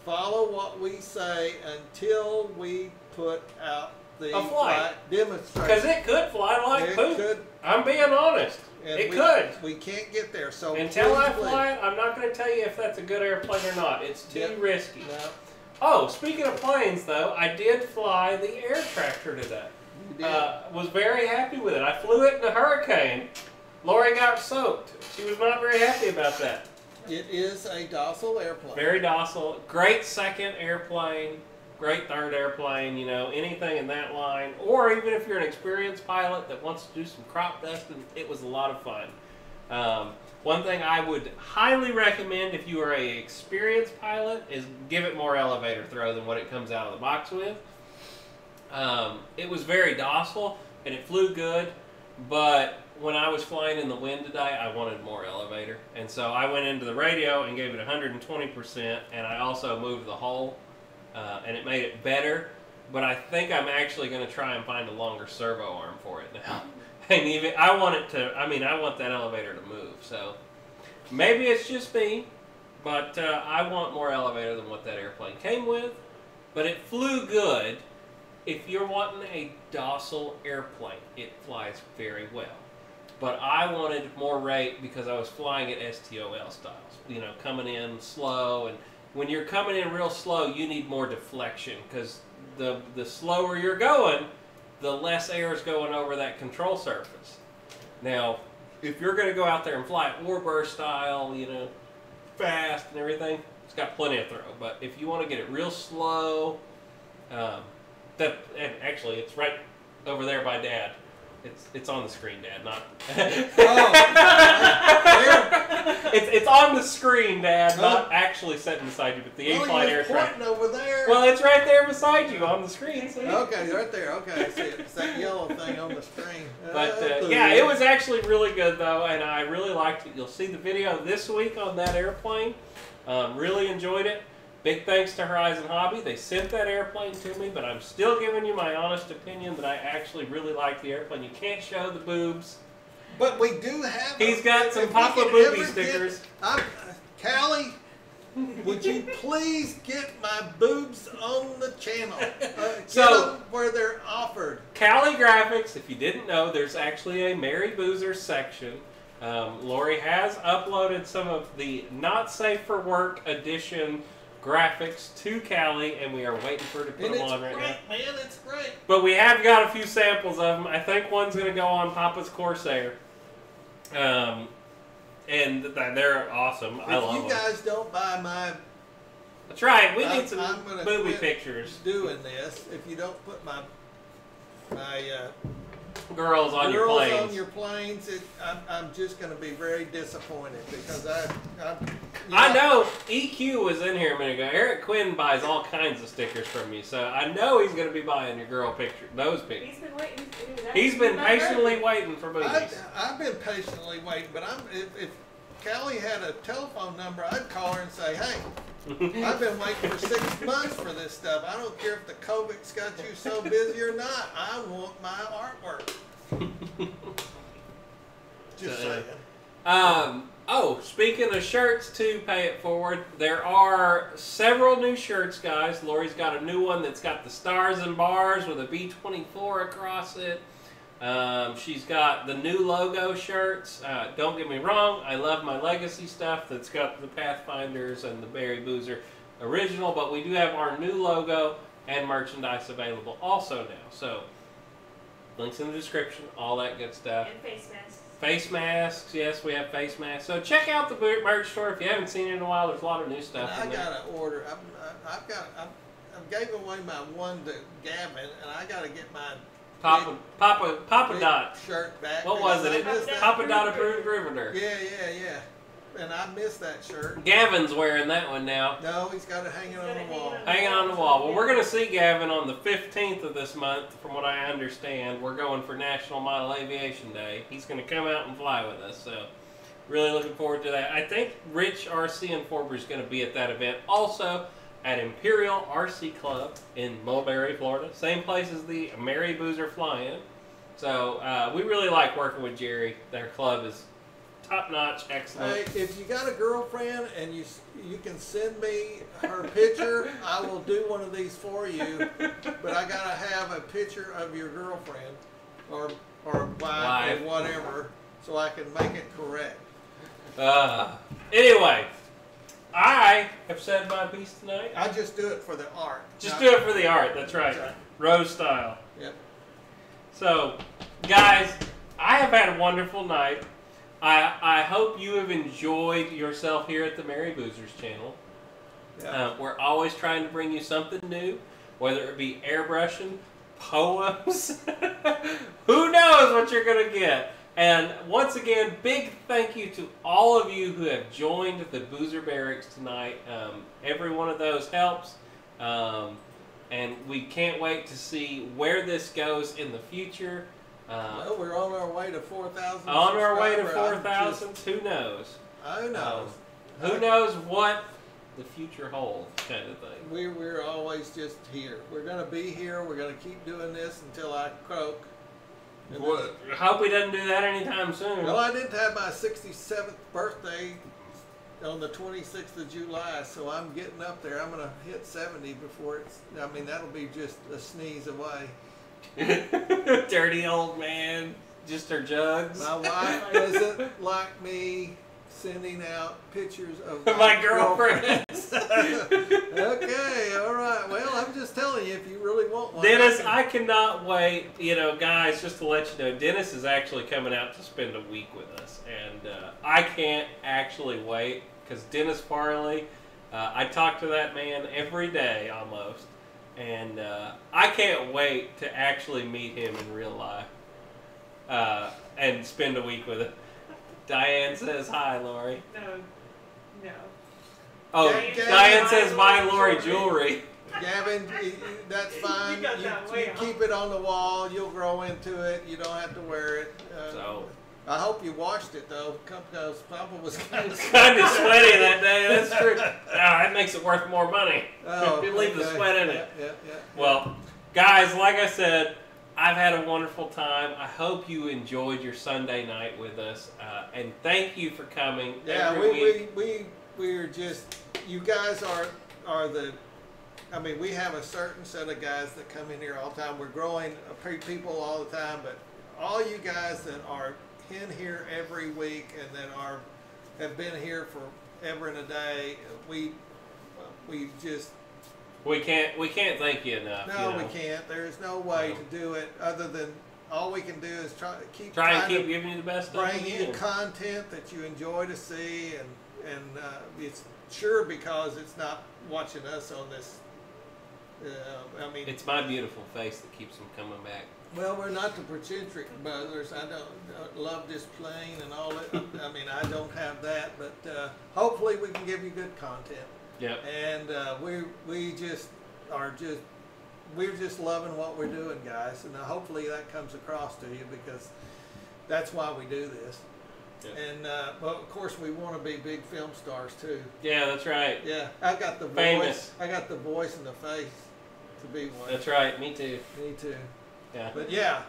follow what we say until we put out the A flight. demonstration. Because it could fly like It poop. could, I'm being honest. and it we, could. We can't get there. So Until I fly it, I'm not going to tell you if that's a good airplane or not. It's too Yep. risky. No, Oh, speaking of planes, though, I did fly the air tractor today. you did. Uh, was very happy with it. I flew it in a hurricane. Lori got soaked. She was not very happy about that. it is a docile airplane. Very docile. Great second airplane. Great third airplane. You know, anything in that line. Or even if you're an experienced pilot that wants to do some crop dusting, it was a lot of fun. Um, one thing I would highly recommend if you are a experienced pilot is give it more elevator throw than what it comes out of the box with. Um, it was very docile and it flew good, but when I was flying in the wind today, I wanted more elevator, and so I went into the radio and gave it 120%, and I also moved the hull, uh, and it made it better. But I think I'm actually going to try and find a longer servo arm for it now. And even I want it to. I mean, I want that elevator to move. So maybe it's just me, but uh, I want more elevator than what that airplane came with. But it flew good. If you're wanting a docile airplane, it flies very well. But I wanted more rate because I was flying at STOL styles. You know, coming in slow, and when you're coming in real slow, you need more deflection because the the slower you're going, the less air is going over that control surface. Now, if you're going to go out there and fly warbird style, you know, fast and everything, it's got plenty of throw. But if you want to get it real slow, um, that and actually it's right over there by Dad. It's it's on the screen, Dad, not. Oh, it's it's on the screen, Dad, not actually sitting beside you, but the Oh, you're aircraft. pointing over there. Well, it's right there beside you on the screen. See? okay, right there. Okay, I see it. It's that yellow thing on the screen. But Uh, uh, yeah, it was actually really good though, and I really liked it. You'll see the video this week on that airplane. Um, really enjoyed it. Big thanks to Horizon Hobby. They sent that airplane to me, but I'm still giving you my honest opinion that I actually really like the airplane. You can't show the boobs. But we do have. He's got some Papa Booby get- stickers. I'm, uh, Callie, would you please get my boobs on the channel? Uh, get So- them where they're offered. Callie Graphics, if you didn't know, there's actually a Merry Boozer section. Um, Lori has uploaded some of the Not Safe for Work edition graphics to Callie, and we are waiting for her to put And them on right great, now. man. It's great. But we have got a few samples of them. I think one's going to go on Papa's Corsair. Um, and th- they're awesome. I love them. if you them. guys don't buy my That's right. We I'm- need some I'm gonna booby quit pictures. doing this, if you don't put my my uh, girls on your girls planes. on your planes, it, I'm, I'm just going to be very disappointed because I, I, you I know EQ was in here a minute ago. Eric Quinn buys all kinds of stickers from you, so I know he's going to be buying your girl picture, those pictures. He's been waiting. he was He's asking been patiently waiting for I, movies. I've been patiently waiting, but I'm if, if Callie had a telephone number, I'd call her and say, "Hey, I've been waiting for six months for this stuff. I don't care if the COVID's got you so busy or not. I want my artwork." Just So, uh, saying. Um, oh, speaking of shirts, to pay it forward, there are several new shirts, guys. Lori's got a new one that's got the stars and bars with a B24 across it. Um, she's got the new logo shirts. Uh, don't get me wrong, I love my legacy stuff that's got the Pathfinders and the Barry Boozer original, but we do have our new logo and merchandise available also now. So, links in the description, all that good stuff. And face masks. Face masks, yes, we have face masks. So check out the mer- merch store if you haven't seen it in a while. There's a lot of new And stuff I in there. got to order. I'm, I, I've got. I'm, I gave away my one to Gavin, and I got to get my Papa, Papa, Papa Dot. shirt back. What was it? I it missed that- Papa Dot approved Riveter. Yeah, yeah, yeah. And I missed that shirt. Gavin's wearing that one now, No, he's got it hanging on the wall. hanging on the wall. Well, we're gonna see Gavin on the 15th of this month, from what I understand. We're going for National Model Aviation Day. He's gonna come out and fly with us. So, really looking forward to that. I think Rich RC and Forber is gonna be at that event also. At Imperial RC Club in Mulberry, Florida, same place as the Merry Boozer Fly-In. So uh, we really like working with Jerry. Their club is top notch, excellent. Hey, if you got a girlfriend and you you can send me her picture, I will do one of these for you. But I gotta have a picture of your girlfriend, or or wife, or whatever, so I can make it correct. Uh, anyway, I have said my piece tonight. I just do it for the art. Just do it for the art. That's right, That's right. Rose style. Yep. So, guys, I have had a wonderful night. I I hope you have enjoyed yourself here at the Merry Boozers channel. Yeah. Uh, we're always trying to bring you something new, whether it be airbrushing, poems. Who knows what you're going to get? And once again, big thank you to all of you who have joined the Boozer Barracks tonight. Um, every one of those helps. Um, and we can't wait to see where this goes in the future. Uh, Well, we're on our way to four thousand. on our way to 4,000, who knows? Who knows? Who knows what the future holds, kind of thing. We we're always just here. We're gonna be here. We're gonna keep doing this until I croak. And then- I hope he doesn't do that anytime soon. Well, I didn't have my 67th birthday on the 26th of July, so I'm getting up there. I'm gonna hit 70 before it's. I mean, that'll be just a sneeze away. Dirty old man, just her jugs. My wife doesn't like me sending out pictures of My girlfriends. okay, all right. Well, I'm just telling you, if you really want one, Dennis, can- I cannot wait. You know, guys, just to let you know, Dennis is actually coming out to spend a week with us, and uh, I can't actually wait because Dennis Farley. Uh, I talk to that man every day almost, and uh, I can't wait to actually meet him in real life uh, and spend a week with him. Diane says hi, Lori. No, no. Oh, Diane- Diane says buy Diane- Lori jewelry. Gavin, y- y- that's fine. got You, that you way off. keep it on the wall. You'll grow into it. You don't have to wear it. Uh, So. I hope you washed it though, because Papa was kind of kind of sweaty that day. That's true. Ah, that makes it worth more money. Oh, You leave the sweat in yeah, it. Yeah, yeah. Well, guys, like I said, I've had a wonderful time. I hope you enjoyed your Sunday night with us, uh, and thank you for coming Yeah, we, we, we, we're just, you guys are, are the, I mean, we have a certain set of guys that come in here all the time. We're growing uh, pe- people all the time, but all you guys that are in here every week and that are, have been here for ever and a day, we, we just, We can't we can't thank you enough. no, you know. we can't. There's no way No. to do it other than, all we can do is try, keep Try and trying to keep giving you the best bring in content that you enjoy to see, and and uh, it's sure because it's not watching us on this. Uh, I mean, It's my beautiful face that keeps them coming back. Well, we're not the Pacentric brothers. I don't, don't love this plane and all that. I mean, I don't have that, but uh, hopefully we can give you good content. Yep. And uh, we we just are just we're just loving what we're doing, guys. And uh, hopefully that comes across to you because that's why we do this. And uh, well, of course, we want to be big film stars too. Yeah, that's right. Yeah, I got the Famous. voice. I got the voice and the face to be one. That's right. Me too. Me too. Yeah. But yeah,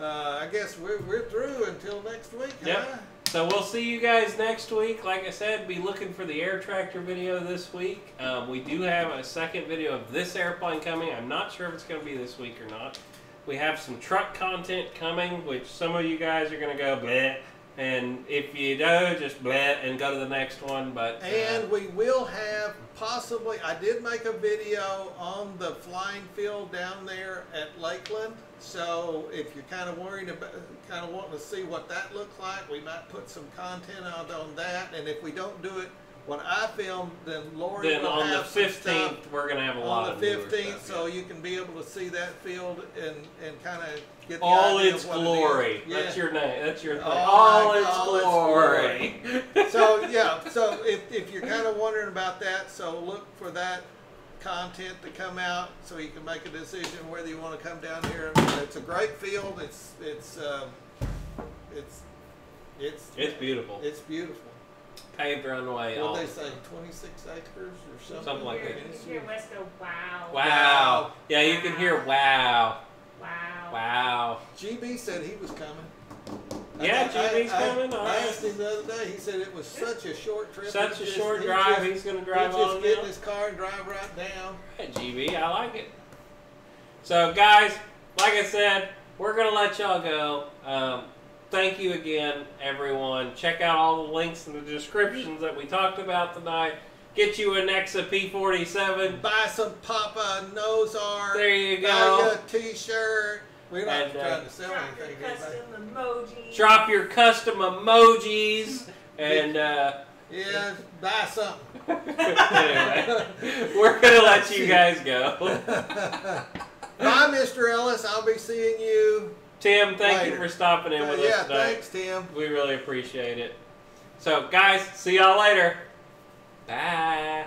uh, I guess we're, we're through until next week. Yep. Huh? So we'll see you guys next week. Like I said, be looking for the air tractor video this week. Um, we do have a second video of this airplane coming. I'm not sure if it's going to be this week or not. We have some truck content coming, which some of you guys are going to go bleh. And if you do, just bleh and go to the next one. But uh, And we will have possibly, I did make a video on the flying field down there at Lakeland. So if you're kind of worried about, kind of wanting to see what that looks like, we might put some content out on that. And if we don't do it, what I filmed, then Lori then will on the have some 15th, we're going to have a lot on the 15th, so yeah. you can be able to see that field and, and kind of get the all its what it glory. Yeah. That's your name. That's your thing. All, my its all its glory. so yeah, so if, if you're kind of wondering about that, so look for that content to come out so you can make a decision whether you want to come down here. It's a great field. It's it's um, it's it's it's beautiful. it's beautiful. Paved runway. all- What they say, 26 acres or something. Something like that. You can hear Wes go, wow. Wow. Yeah, you can hear wow. Wow. Wow. GB said he was coming. Yeah, got- I- GB's I- coming, I asked him the other day. He said it was such a short trip. Such a just- short drive. just- He's going to drive He drive just get in his car and drive right down. Hey, GB, I like it. So, guys, like I said, we're going to let y'all go. Um, thank you again, everyone. Check out all the links in the descriptions that we talked about tonight. Get you a Nexa P47. Buy some Papa nose art. There you go. you a T-shirt. We're not And, uh, to sell Drop your anything. anybody. custom emojis. Drop your custom emojis. And, uh, Yeah, buy something. anyway, we're going to let you guys go. Bye, Mr. Ellis. I'll be seeing you. Tim, thank you for stopping in Uh, with yeah, us tonight. thanks, Tim. We really appreciate it. So, guys, see y'all later. Bye.